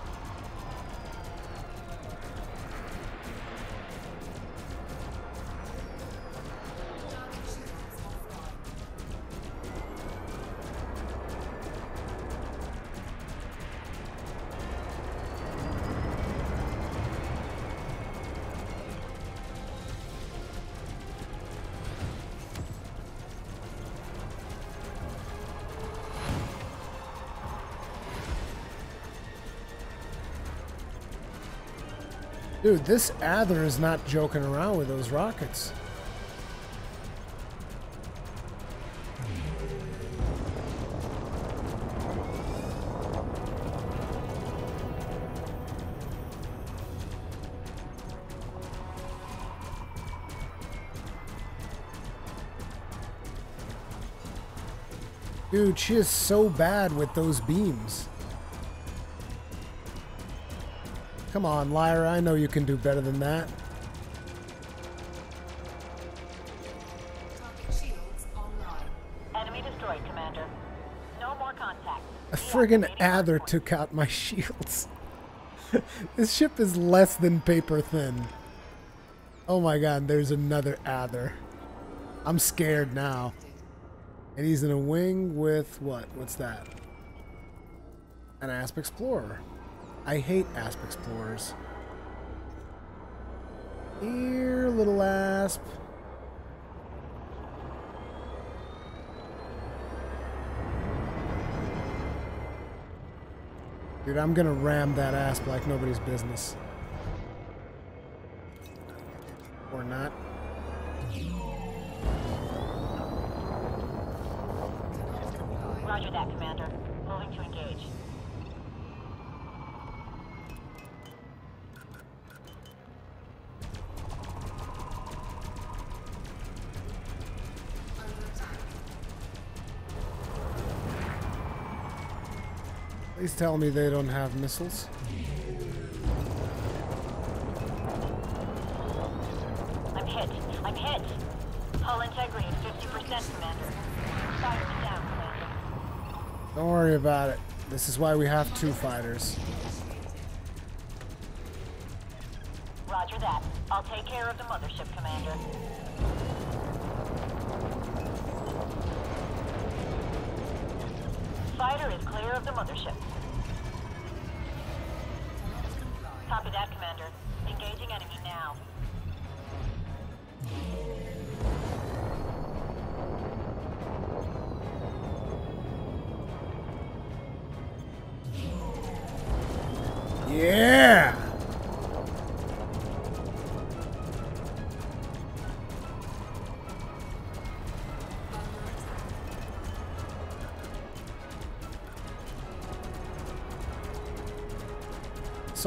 Dude, this Adder is not joking around with those rockets. Dude, she is so bad with those beams. Come on, Lyra, I know you can do better than that. Target shields online. Enemy destroyed, Commander. No more contact. A friggin' Adder took out my shields. this ship is less than paper thin. Oh my god, there's another Adder. I'm scared now. And he's in a wing with what? What's that? An Asp Explorer. I hate Asp Explorers. Here, little Asp. Dude, I'm gonna ram that Asp like nobody's business. Tell me they don't have missiles. I'm hit. I'm hit. Hull integrity 50%, Commander. Fire down, Commander. Don't worry about it. This is why we have two fighters.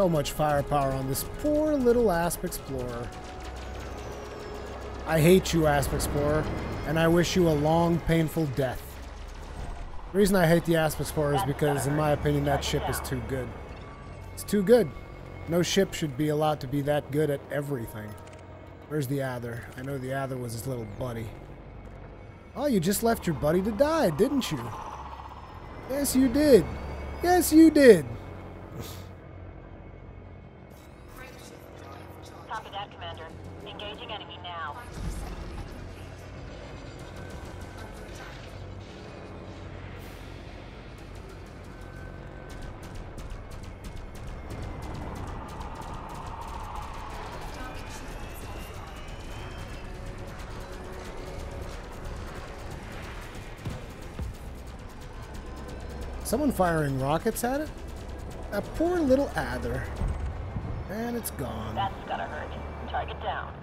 So much firepower on this poor little Asp Explorer. I hate you, Asp Explorer, and I wish you a long, painful death. The reason I hate the Asp Explorer is because, in my opinion, that ship is too good. It's too good. No ship should be allowed to be that good at everything. Where's the Adder? I know the Adder was his little buddy. Oh, you just left your buddy to die, didn't you? Yes, you did. Yes, you did. Someone firing rockets at it? That poor little Adder. And it's gone. That's gotta hurt. Target down.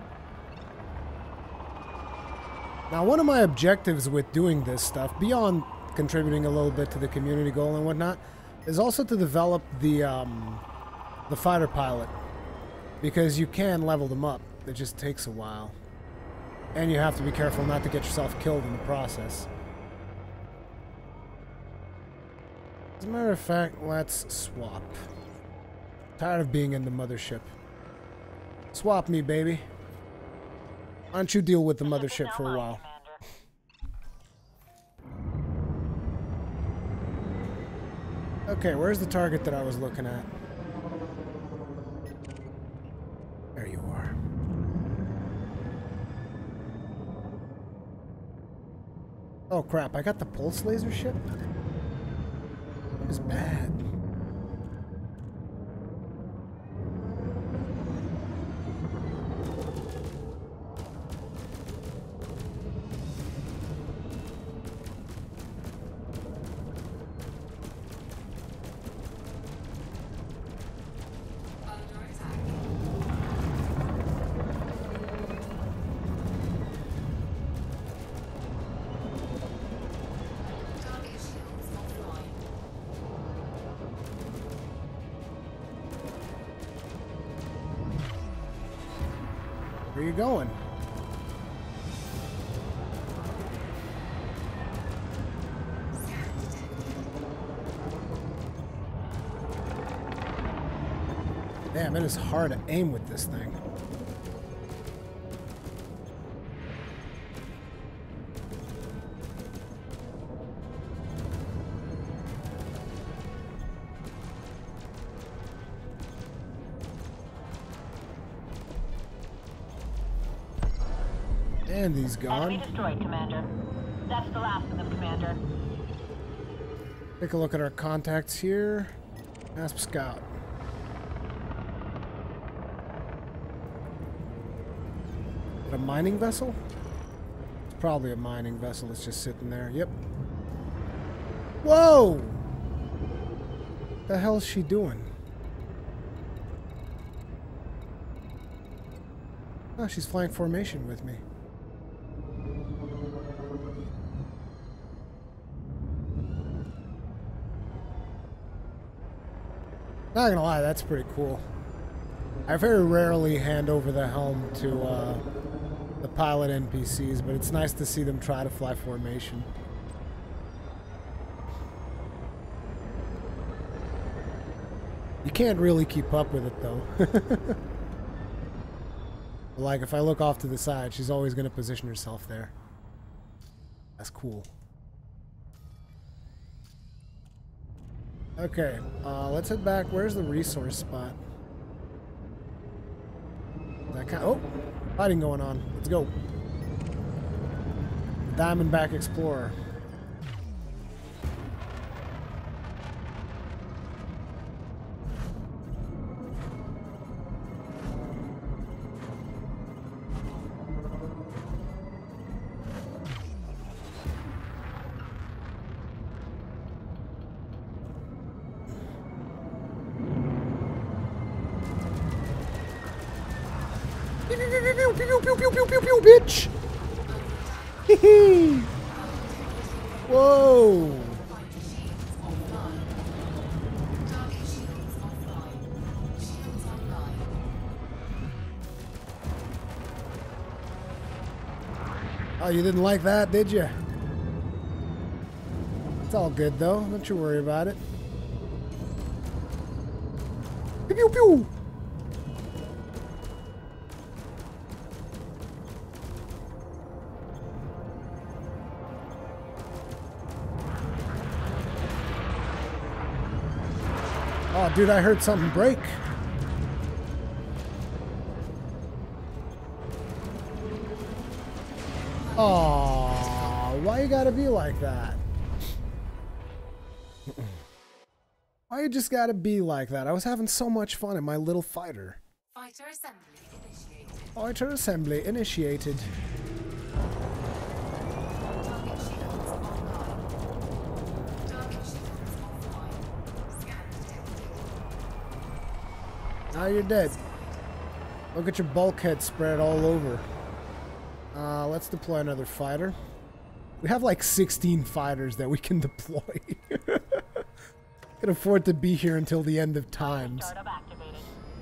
Now, one of my objectives with doing this stuff, beyond contributing a little bit to the community goal and whatnot, is also to develop the um, the fighter pilot, because you can level them up. It just takes a while, and you have to be careful not to get yourself killed in the process. As a matter of fact, let's swap. Tired of being in the mothership. Swap me, baby. Why don't you deal with the mothership for a while? Okay, where's the target that I was looking at? There you are. Oh crap, I got the pulse laser ship? is bad. Is hard to aim with this thing. And he's Enemy gone. destroyed, Commander. That's the last of them, Commander. Take a look at our contacts here. Asp Scout. Is it a mining vessel? It's probably a mining vessel that's just sitting there. Yep. Whoa! The hell's she doing? Oh, she's flying formation with me. Not gonna lie, that's pretty cool. I very rarely hand over the helm to uh, the pilot NPCs, but it's nice to see them try to fly formation. You can't really keep up with it though. like if I look off to the side, she's always gonna position herself there. That's cool. Okay, uh, let's head back. Where's the resource spot? That kind oh, fighting going on. Let's go. Diamondback Explorer. You didn't like that, did you? It's all good, though. Don't you worry about it. Pew, pew! Oh, dude, I heard something break. Aw, why you gotta be like that? Why you just gotta be like that? I was having so much fun in my little fighter. Fighter assembly initiated. Fighter assembly initiated. Target shields online. Target shields offline. Scan detected. Now you're dead. Look at your bulkhead spread all over. Uh, let's deploy another fighter. We have like 16 fighters that we can deploy. can afford to be here until the end of times.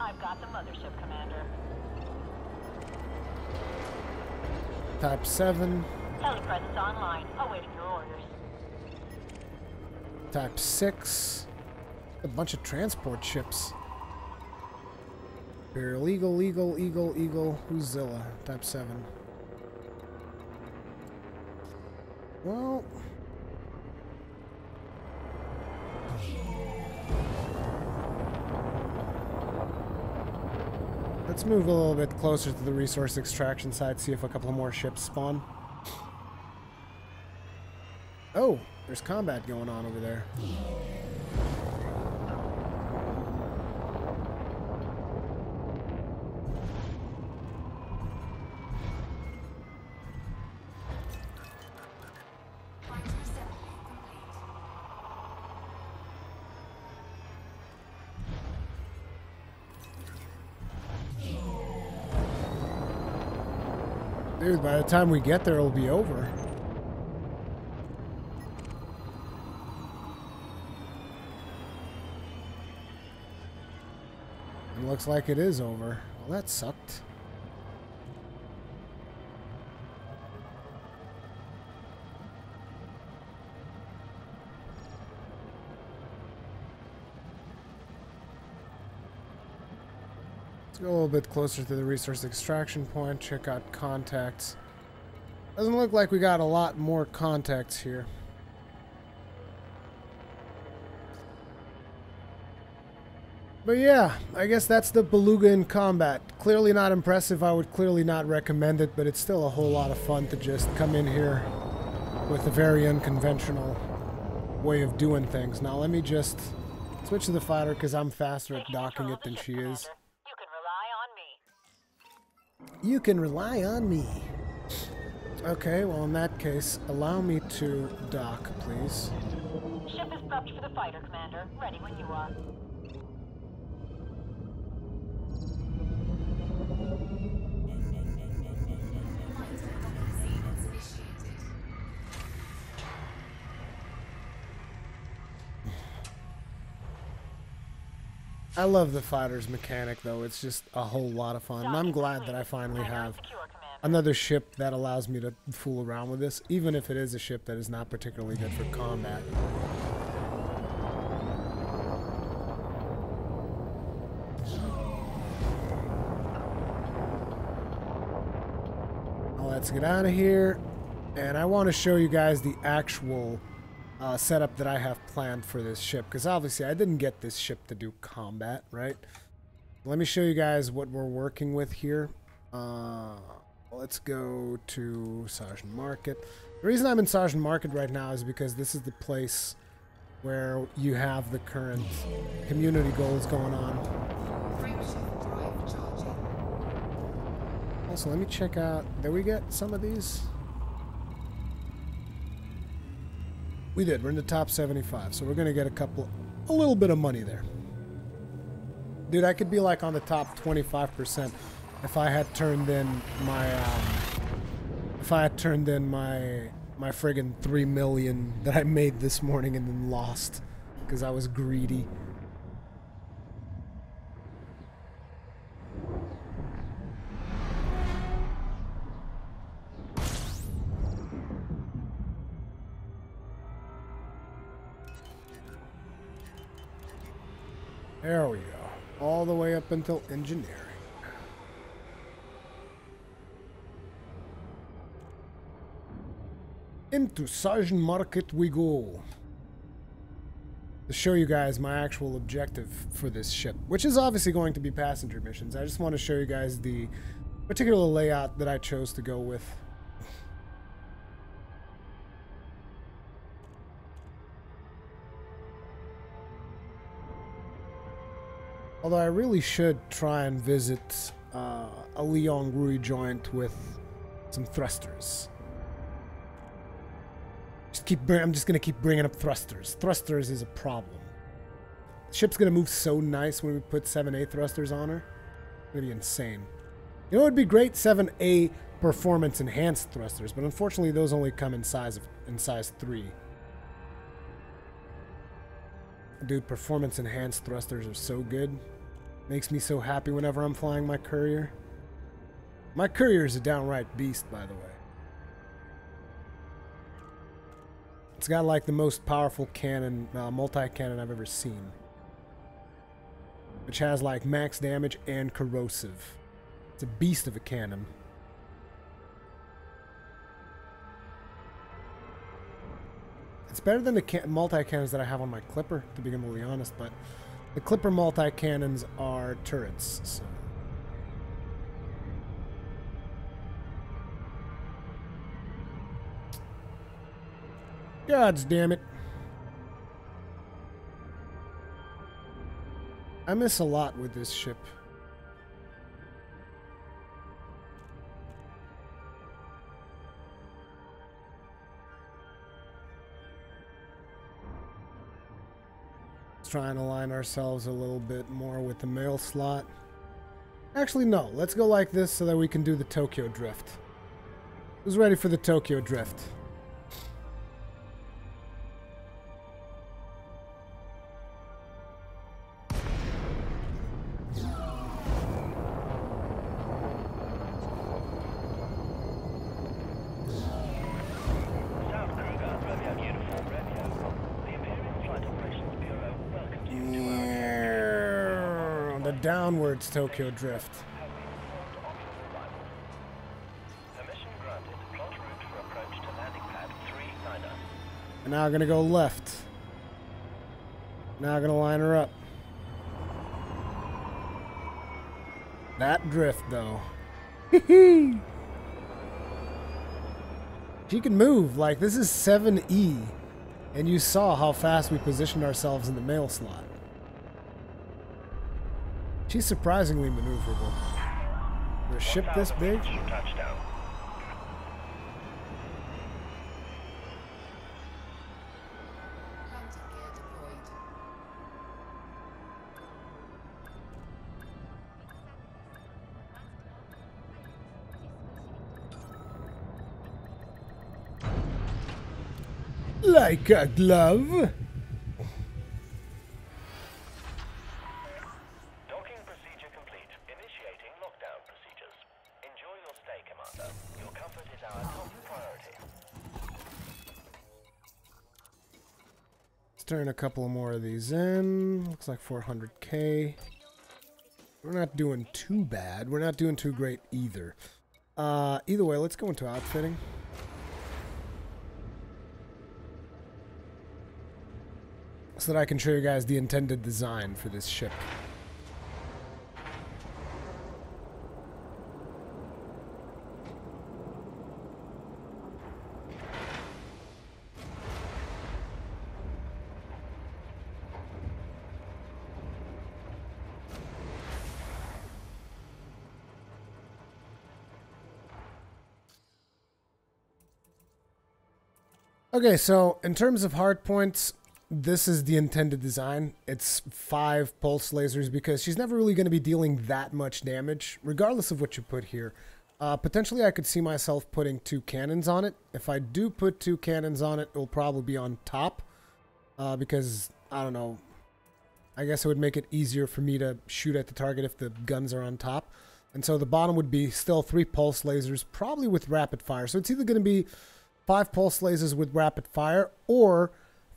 I've got the mothership, Commander. Type 7. Telepresence online, awaiting your orders. Type 6. A bunch of transport ships. Imperial Eagle, Eagle, Eagle, Eagle. Who's Zilla? Type 7. Well... Let's move a little bit closer to the resource extraction site, see if a couple more ships spawn. Oh, there's combat going on over there. Time we get there, it'll be over. It looks like it is over. Well, that sucked. Let's go a little bit closer to the resource extraction point, check out contacts. Doesn't look like we got a lot more contacts here. But yeah, I guess that's the Beluga in combat. Clearly not impressive, I would clearly not recommend it, but it's still a whole lot of fun to just come in here with a very unconventional way of doing things. Now let me just switch to the fighter because I'm faster at docking it than she is. You can rely on me. You can rely on me. Okay, well in that case, allow me to dock, please. Ship is prepped for the fighter, Commander. Ready when you are. Fighter locking sequence initiated. I love the fighter's mechanic though, it's just a whole lot of fun. And I'm glad that I finally have. Another ship that allows me to fool around with this, even if it is a ship that is not particularly good for combat. Let's get out of here. And I want to show you guys the actual uh, setup that I have planned for this ship. Because obviously I didn't get this ship to do combat, right? Let me show you guys what we're working with here. Uh, let's go to Sergeant Market. The reason I'm in Sergeant Market right now is because this is the place where you have the current community goals going on. Also, let me check out. Did we get some of these? We did. We're in the top 75, so we're gonna get a couple, a little bit of money there. Dude, I could be like on the top 25% if I had turned in my, um, if I had turned in my, my friggin' three million that I made this morning and then lost because I was greedy. There we go. All the way up until engineering. Into Sergeant Market we go. To show you guys my actual objective for this ship, which is obviously going to be passenger missions. I just want to show you guys the particular layout that I chose to go with. Although I really should try and visit uh, a Leon Rui joint with some thrusters. Keep. I'm just gonna keep bringing up thrusters. Thrusters is a problem. The ship's gonna move so nice when we put 7A thrusters on her. It's gonna be insane. You know, it'd be great 7A performance enhanced thrusters, but unfortunately, those only come in size of in size three. Dude, performance enhanced thrusters are so good. Makes me so happy whenever I'm flying my courier. My courier is a downright beast, by the way. It's got like the most powerful cannon, uh, multi-cannon I've ever seen. Which has like max damage and corrosive. It's a beast of a cannon. It's better than the can- multi-cannons that I have on my Clipper, to be completely honest, but the Clipper multi-cannons are turrets, so... Gods damn it. I miss a lot with this ship. Let's try and align ourselves a little bit more with the mail slot. Actually, no. Let's go like this so that we can do the Tokyo Drift. Who's ready for the Tokyo Drift? Landing pad 39er. And now gonna go left. Now gonna line her up. That drift though. she can move. Like this is 7E. And you saw how fast we positioned ourselves in the mail slot. She's surprisingly maneuverable. For a ship this big? Like a glove. Turn a couple more of these in. Looks like 400k. We're not doing too bad. We're not doing too great either. Uh, either way, let's go into outfitting. So that I can show you guys the intended design for this ship. Okay, so in terms of hard points, this is the intended design. It's five pulse lasers because she's never really going to be dealing that much damage, regardless of what you put here. Uh, potentially, I could see myself putting two cannons on it. If I do put two cannons on it, it will probably be on top uh, because, I don't know, I guess it would make it easier for me to shoot at the target if the guns are on top. And so the bottom would be still three pulse lasers, probably with rapid fire. So it's either going to be five pulse lasers with rapid fire or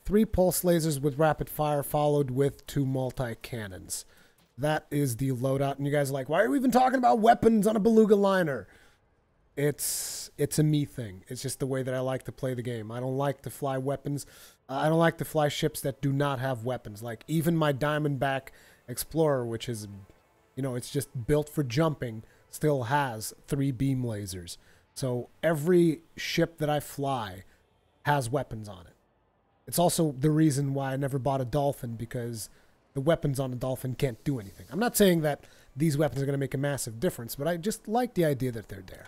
three pulse lasers with rapid fire followed with two multi cannons. That is the loadout. And you guys are like, why are we even talking about weapons on a beluga liner? It's it's a me thing. It's just the way that I like to play the game. I don't like to fly weapons. Uh, I don't like to fly ships that do not have weapons. Like even my Diamondback Explorer, which is, you know, it's just built for jumping, still has three beam lasers. So every ship that I fly has weapons on it. It's also the reason why I never bought a Dolphin because the weapons on a Dolphin can't do anything. I'm not saying that these weapons are going to make a massive difference, but I just like the idea that they're there.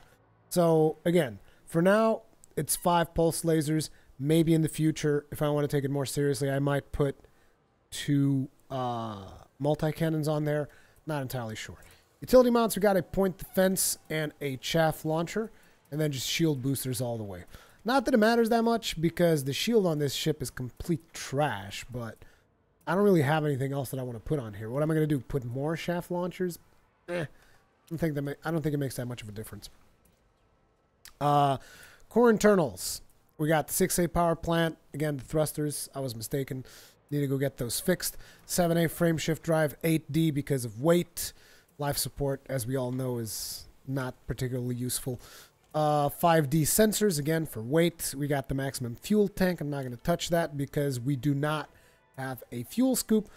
So again, for now, it's five pulse lasers. Maybe in the future, if I want to take it more seriously, I might put two uh, multi cannons on there. Not entirely sure. Utility mounts, we got a point defense and a chaff launcher, and then just shield boosters all the way. Not that it matters that much because the shield on this ship is complete trash, but I don't really have anything else that I want to put on here. What am I going to do? Put more chaff launchers? Eh, I don't think that I don't think it makes that much of a difference. Uh, core internals. we got the 6A power plant. Again, the thrusters. I was mistaken. Need to go get those fixed. 7A frame shift drive, 8D because of weight. Life support, as we all know, is not particularly useful. Uh, 5D sensors, again, for weight. We got the maximum fuel tank. I'm not going to touch that because we do not have a fuel scoop.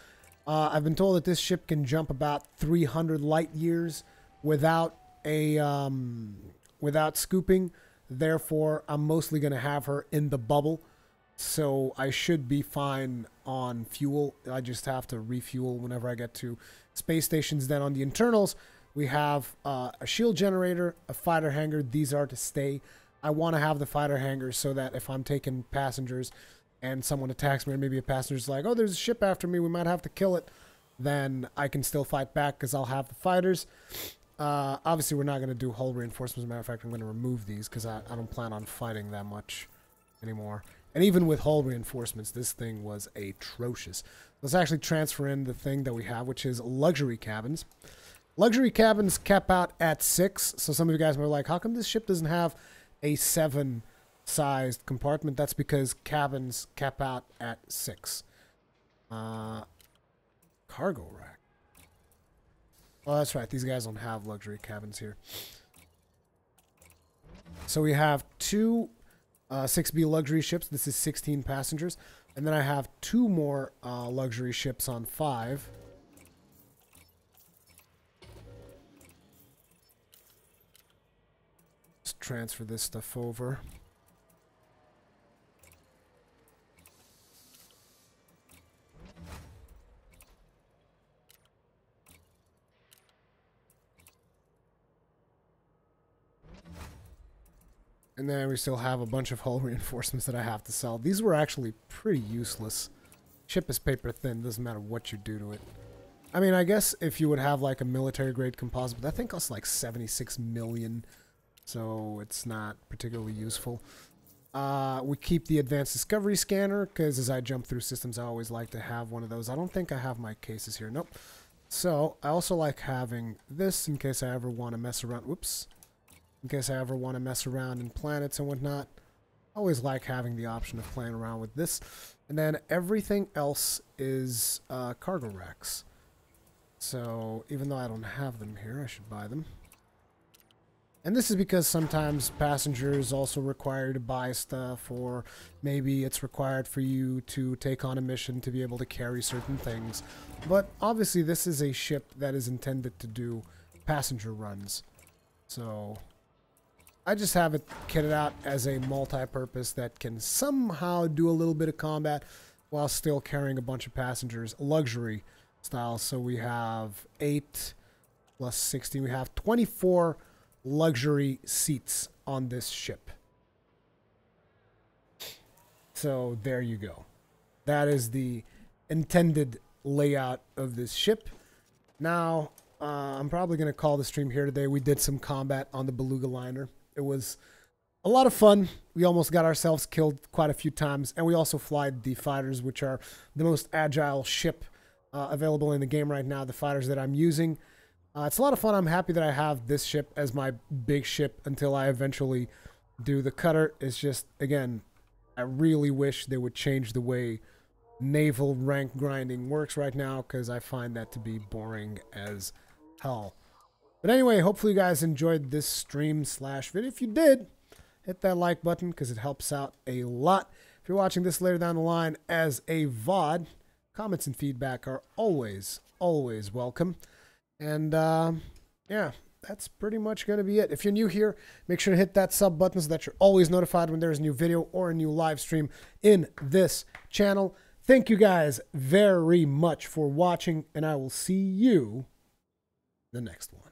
Uh, I've been told that this ship can jump about 300 light years without a um, without scooping. Therefore, I'm mostly going to have her in the bubble, so I should be fine on fuel. I just have to refuel whenever I get to space stations. Then on the internals, we have uh, a shield generator, a fighter hangar. These are to stay. I want to have the fighter hangar so that if I'm taking passengers and someone attacks me, or maybe a passenger's like, oh, there's a ship after me, we might have to kill it, then I can still fight back because I'll have the fighters. Uh, obviously, we're not going to do hull reinforcements. As a matter of fact, I'm going to remove these because I, I don't plan on fighting that much anymore. And even with hull reinforcements, this thing was atrocious. Let's actually transfer in the thing that we have, which is luxury cabins. Luxury cabins cap out at six. So some of you guys were like, how come this ship doesn't have a seven sized compartment? That's because cabins cap out at six. Uh, cargo rack. Oh, that's right. These guys don't have luxury cabins here. So we have two uh, 6B luxury ships. This is 16 passengers. And then I have two more uh, luxury ships on five. Transfer this stuff over. And then we still have a bunch of hull reinforcements that I have to sell. These were actually pretty useless. Ship is paper thin, doesn't matter what you do to it. I mean, I guess if you would have like a military grade composite, but that thing costs like 76 million, so it's not particularly useful. Uh, we keep the advanced discovery scanner because as I jump through systems, I always like to have one of those. I don't think I have my cases here. Nope. So I also like having this in case I ever want to mess around. Whoops in case I ever want to mess around in planets and whatnot. Always like having the option of playing around with this. And then everything else is uh, cargo racks. So even though I don't have them here, I should buy them. And this is because sometimes passengers also require to buy stuff, or maybe it's required for you to take on a mission to be able to carry certain things. But obviously, this is a ship that is intended to do passenger runs. So I just have it kitted out as a multi-purpose that can somehow do a little bit of combat while still carrying a bunch of passengers, luxury style. So we have 8 plus 16. We have 24 luxury seats on this ship. So there you go. That is the intended layout of this ship. Now, uh, I'm probably going to call the stream here today. We did some combat on the Beluga liner. It was a lot of fun. We almost got ourselves killed quite a few times, and we also flied the fighters, which are the most agile ship uh, available in the game right now. The fighters that I'm using. Uh, it's a lot of fun. I'm happy that I have this ship as my big ship until I eventually do the cutter. It's just again, I really wish they would change the way naval rank grinding works right now because I find that to be boring as hell. But anyway, hopefully you guys enjoyed this stream slash video. If you did, hit that like button because it helps out a lot. If you're watching this later down the line as a VOD, comments and feedback are always, always welcome. And uh, yeah, that's pretty much going to be it. If you're new here, make sure to hit that sub button so that you're always notified when there's a new video or a new live stream in this channel. Thank you guys very much for watching, and I will see you the next one.